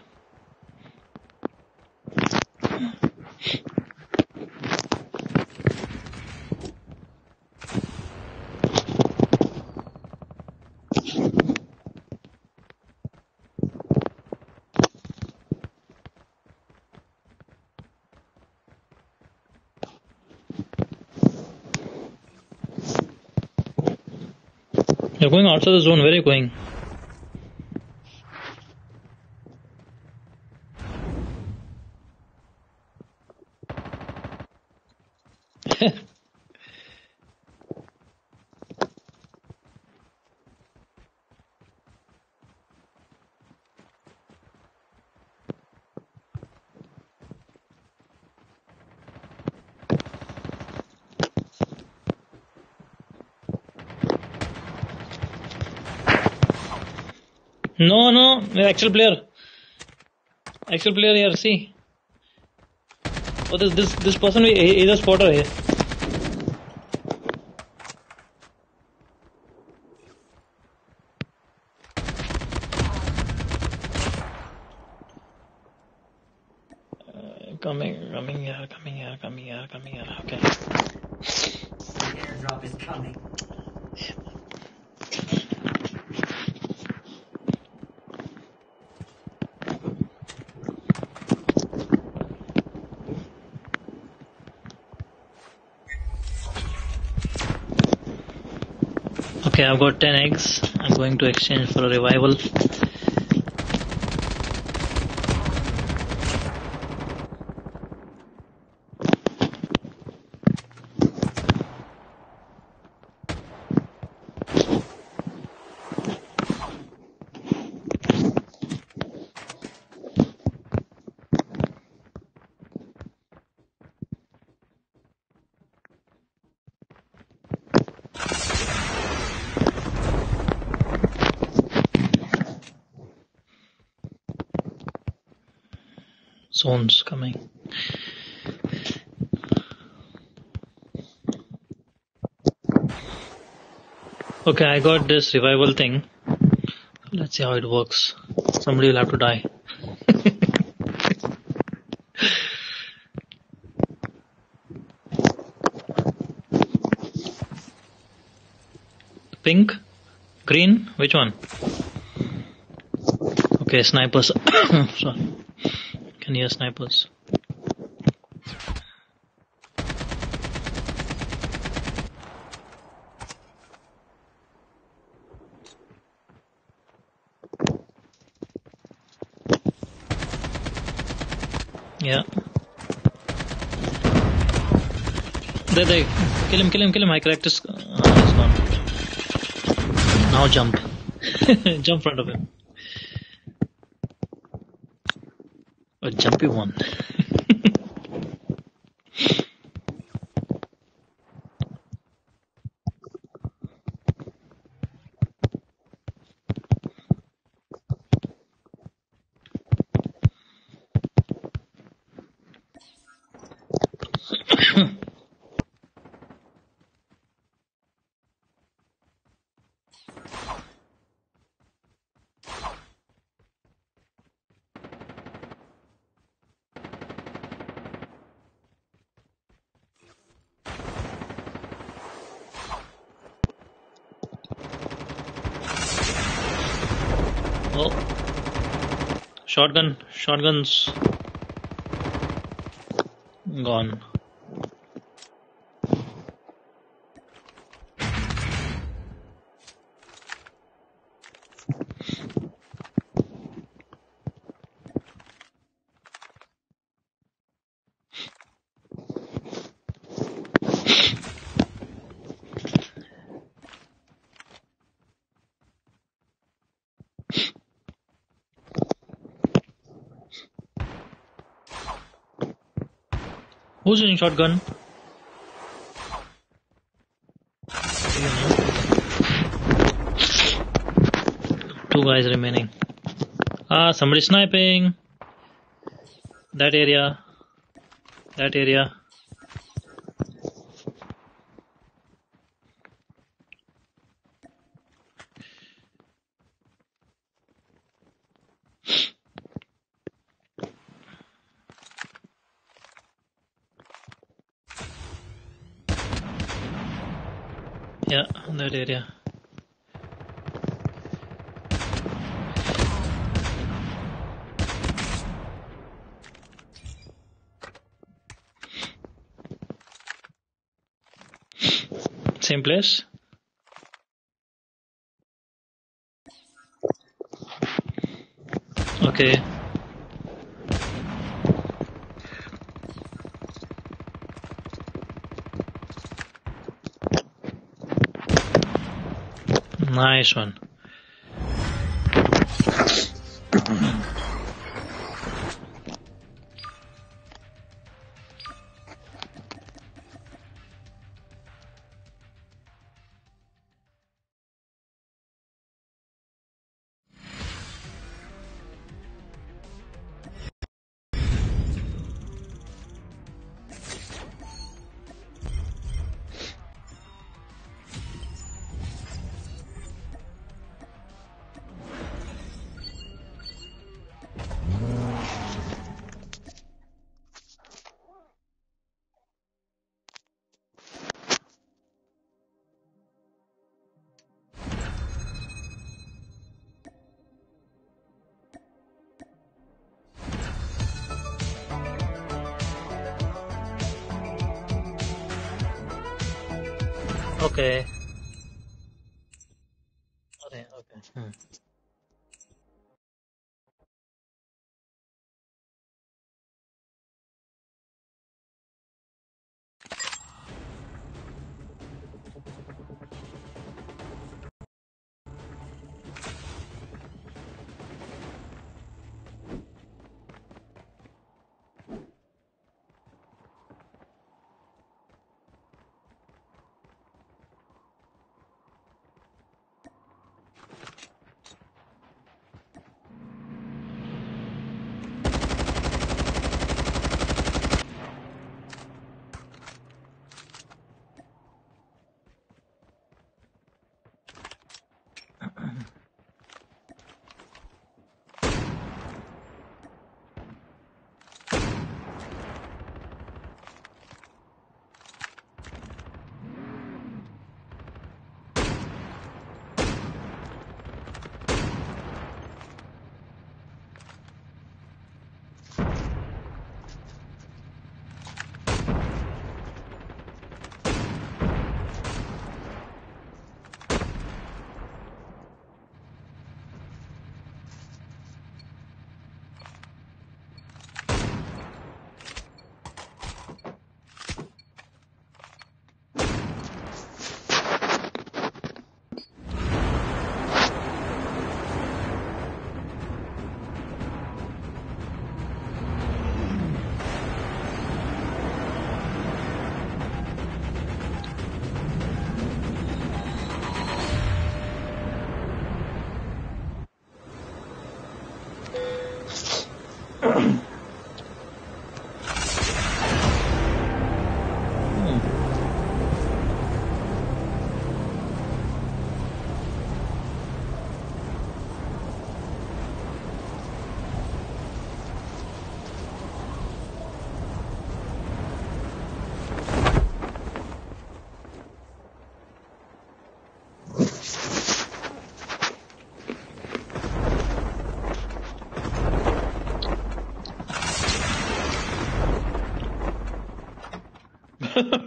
You're going outside the zone. Where are you going? No, no, actual player. Actual player here, see. Oh, this this this person he- a spotter here. I've got 10 eggs. I'm going to exchange for a revival. Coming. Okay, I got this revival thing. Let's see how it works. Somebody will have to die. Pink? Green? Which one? Okay, snipers. Sorry. Can hear snipers. Yeah. There, there. Kill him, kill him, kill him. I cracked his. Uh, he's gone. Now jump. jump front of him. Jumpy one. Shotgun. Shotguns. Gone. Who's using shotgun? Two guys remaining. Ah, somebody sniping. That area. That area. Yeah, that area. Same place? Okay. Nice one.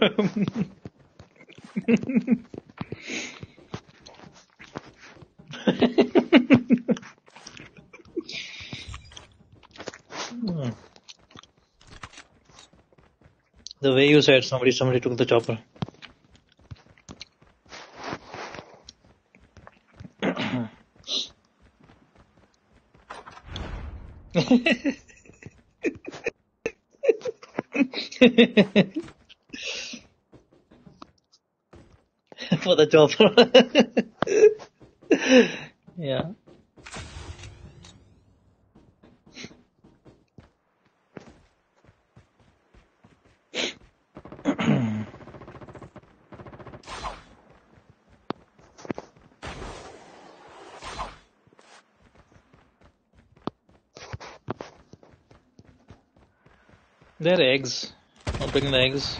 The way you said somebody somebody took the chopper. For the chopper. yeah. They're eggs. Opening the eggs.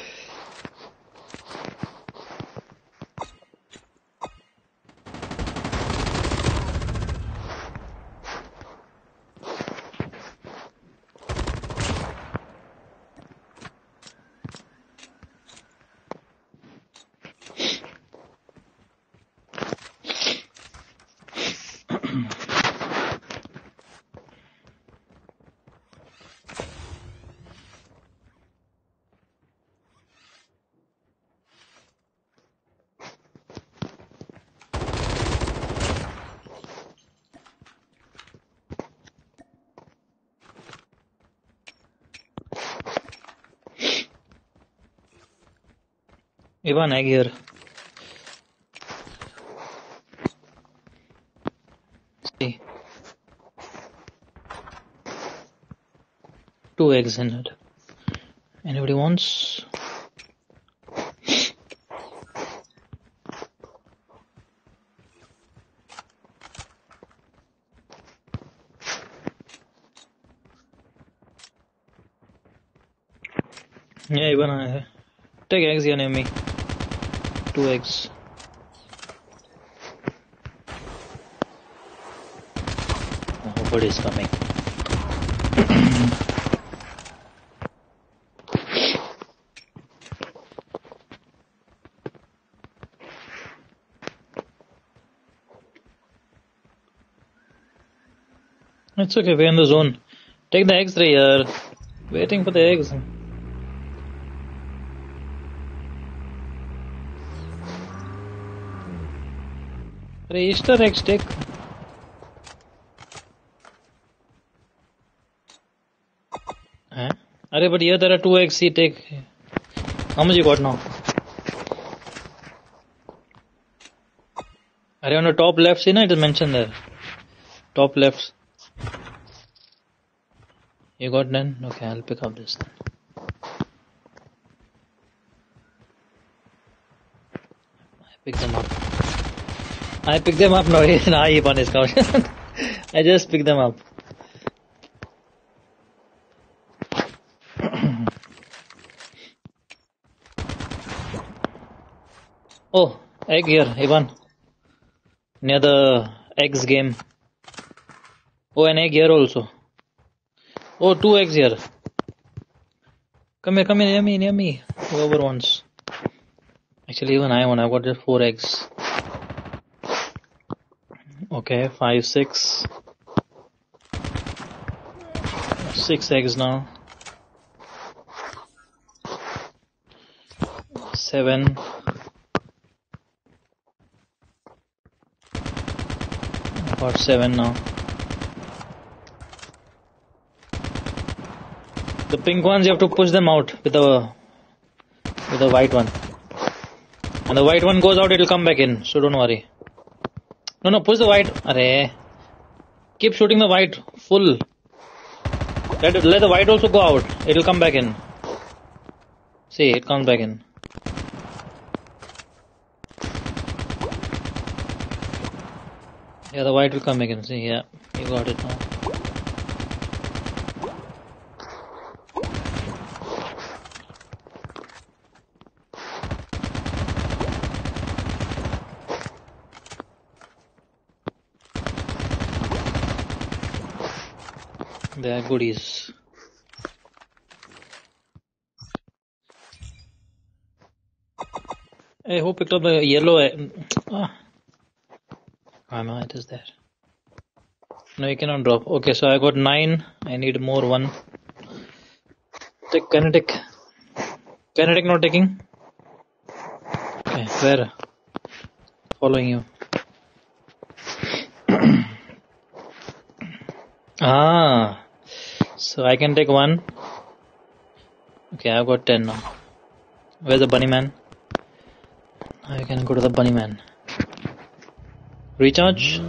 Even egg here. See. Two eggs in it. Anybody wants? Yeah, even I. Take eggs here near me. Two eggs. Somebody is coming. It's okay, we're in the zone. Take the eggs, three here. Waiting for the eggs. अरे Easter eggs टेक हैं अरे there are two eggs see take how much you got now अरे the top left see ना it is mentioned there top left you got none okay I'll pick up this then I pick them up no now he on his couch. I just pick them up. Oh egg here Ivan. Near the eggs game. Oh an egg here also. Oh two eggs here. Come here come here near me near me. Whoever wants. Actually even I want I got just four eggs Okay, five, six. Six eggs now. Seven. Got seven now. The pink ones you have to push them out with the with the white one. And the white one goes out, it'll come back in, so don't worry. No, no, push the white. Array. Keep shooting the white full. Let, let the white also go out. It'll come back in. See, it comes back in. Yeah, the white will come again. See, yeah, you got it now. Goodies. Hey, who picked up the yellow? uh, Ah. I know it is there. No, you cannot drop. Okay, so I got nine. I need more one. Take kinetic. Kinetic not taking. Okay, where? Following you. Ah, so I can take one. Okay, I've got ten now. Where's the bunny man? Now I can go to the bunny man. Recharge.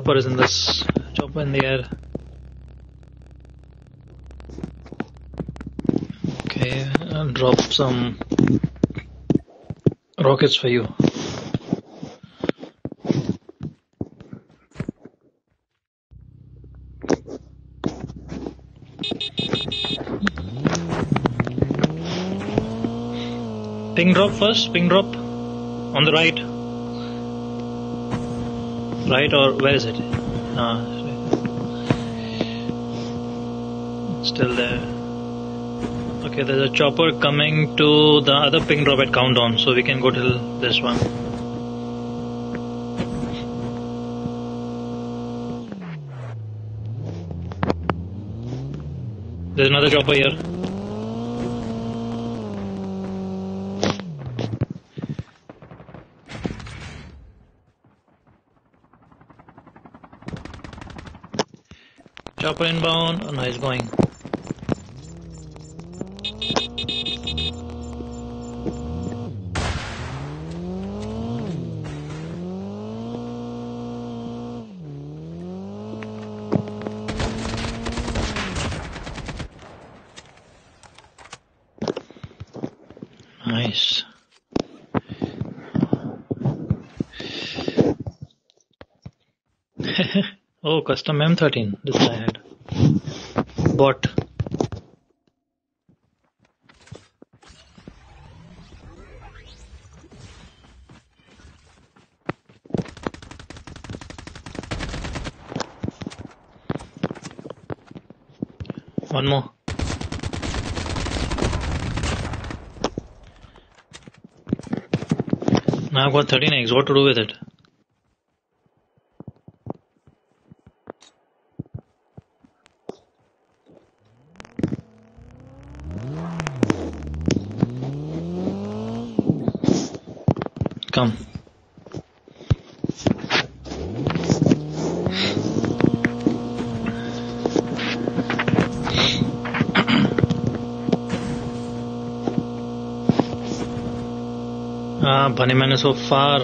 Chopper is in this. Chopper in the air. Okay, I'll drop some rockets for you. Ping drop first, ping drop. On the right. Right or where is it? Ah, still there. Okay, there's a chopper coming to the other ping drop at countdown, so we can go till this one. There's another chopper here. Chopper inbound. Oh, no, he's going. Nice. oh, custom M13. This guy Bot. One more. Now I've got 13 eggs. What to do with it? Come. Ah, Bunnyman is so far.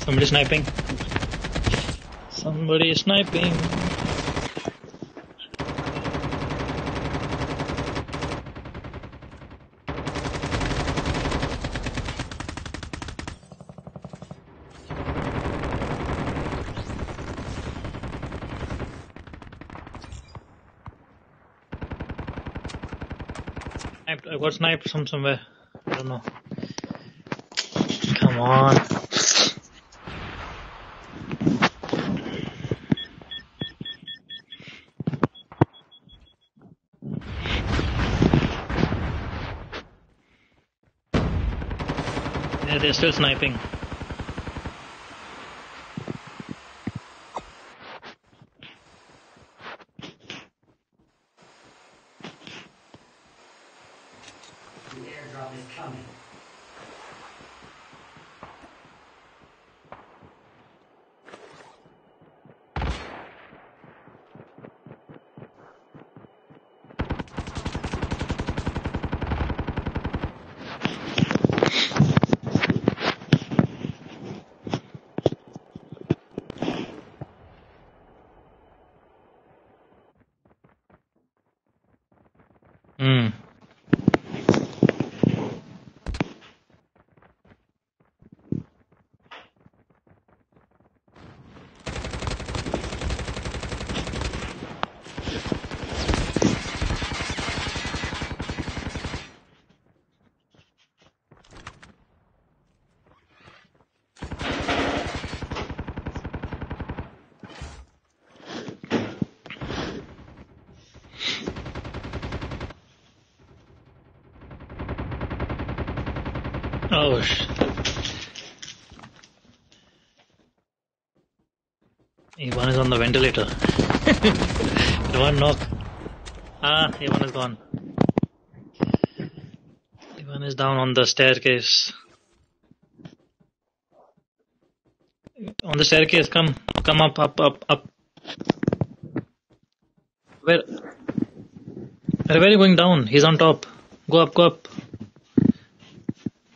Somebody sniping. Somebody is sniping. I got sniped from somewhere. I don't know. Come on. Yeah, they're still sniping. On the ventilator. one knock. Ah, one is gone. One is down on the staircase. On the staircase, come, come up, up, up, up. Where? Where are you going down? He's on top. Go up, go up.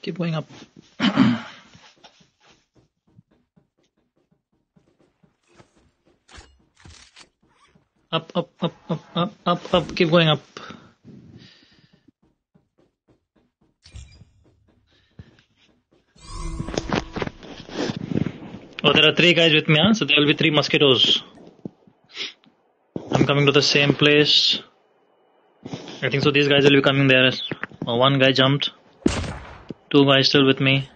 Keep going up. Up, up, up, up, up, up, up. Keep going up. Oh, there are three guys with me, huh? So there will be three mosquitoes. I'm coming to the same place. I think so. These guys will be coming there. Oh, one guy jumped. Two guys still with me.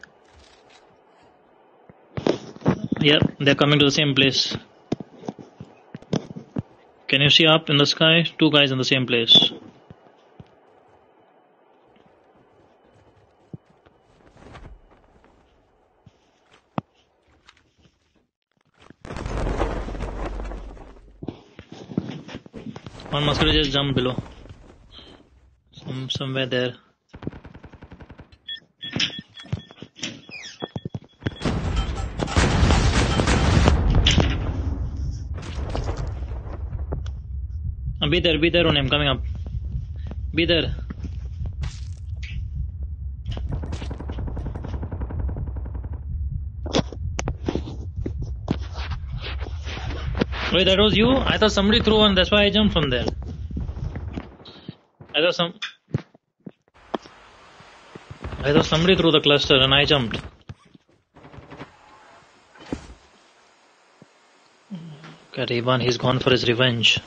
Yep, they're coming to the same place. Can you see up in the sky? Two guys in the same place. One mosquito just jump below. Some somewhere there. Be there, be there on him, coming up. Be there. Wait, that was you? I thought somebody threw one, that's why I jumped from there. I thought some. I thought somebody threw the cluster and I jumped. Kariban, he's gone for his revenge.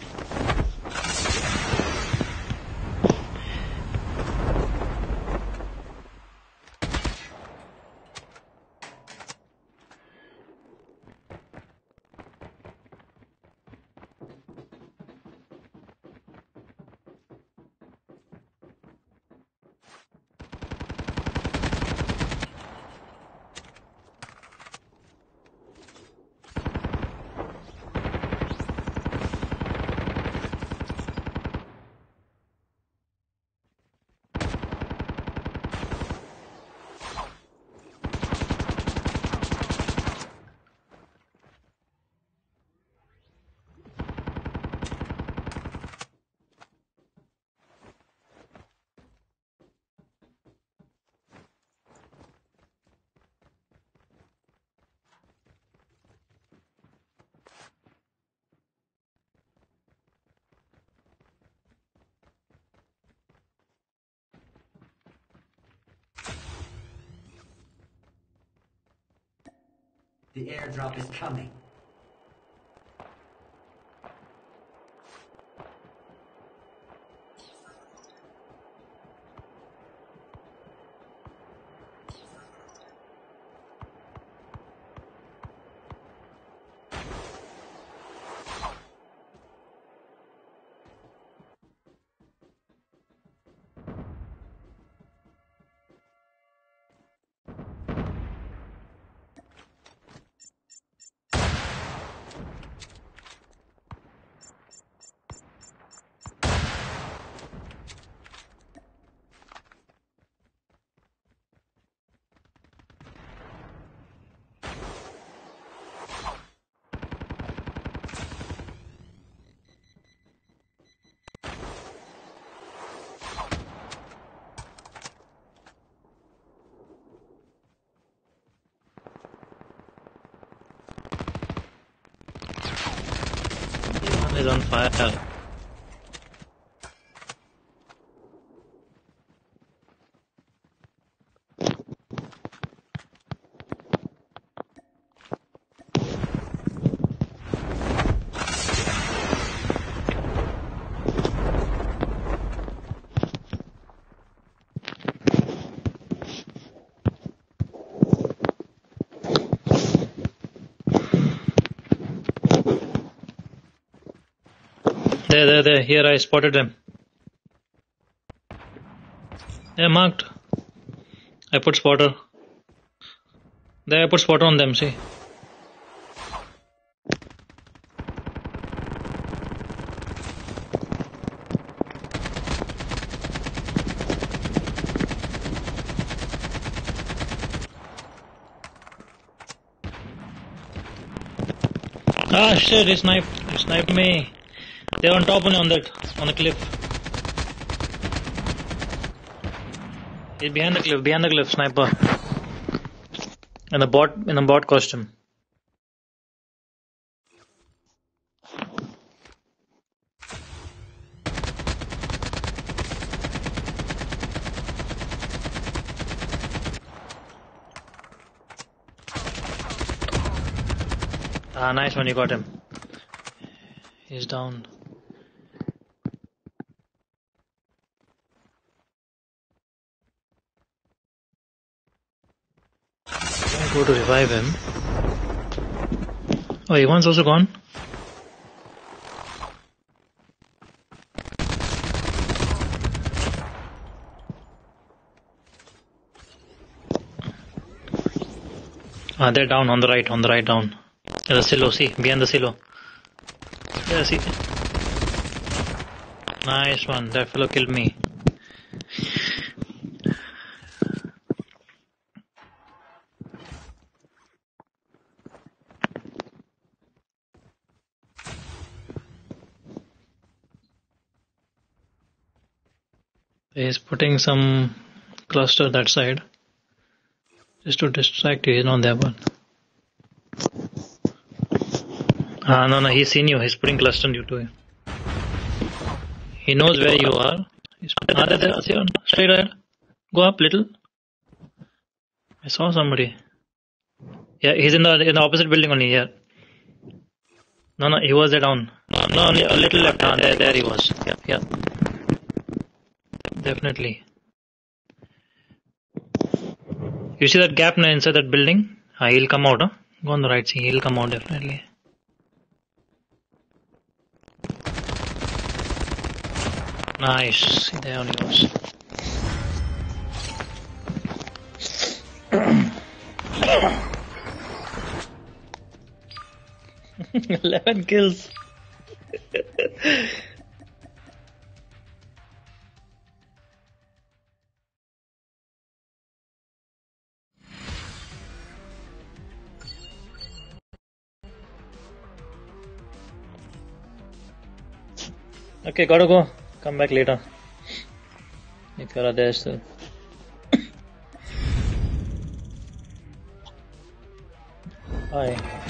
The airdrop is coming. Fire. There, there, there. Here I spotted them. Yeah, marked. I put spotter. There I put spotter on them, see. Ah shit, he sniped, he sniped me. They're on top on that, on the cliff. He's behind the cliff, behind the cliff, sniper. In the bot in the bot costume. Ah, nice one, you got him. He's down. Go to revive him. Oh, Ivan's also gone? Ah, they're down on the right, on the right down. Yeah, the silo, see, behind the silo. Yeah, see. Nice one, that fellow killed me. He's putting some cluster that side. Just to distract you, he's not there one. Ah, no, no, he's seen you. He's putting cluster on you too. He knows where you are. He's ah, there, there, straight ahead. Go up little. I saw somebody. Yeah, he's in the in the opposite building only here. No, no, he was there down. No, no, a little left. Ah, there, there he was. Yeah, yeah. Definitely. You see that gap now inside that building? Ah, he'll come out, huh? Go on the right, see, he'll come out definitely. Nice. See, there only was. Eleven kills. okay, gotta go. Come back later. If you're there still. Bye.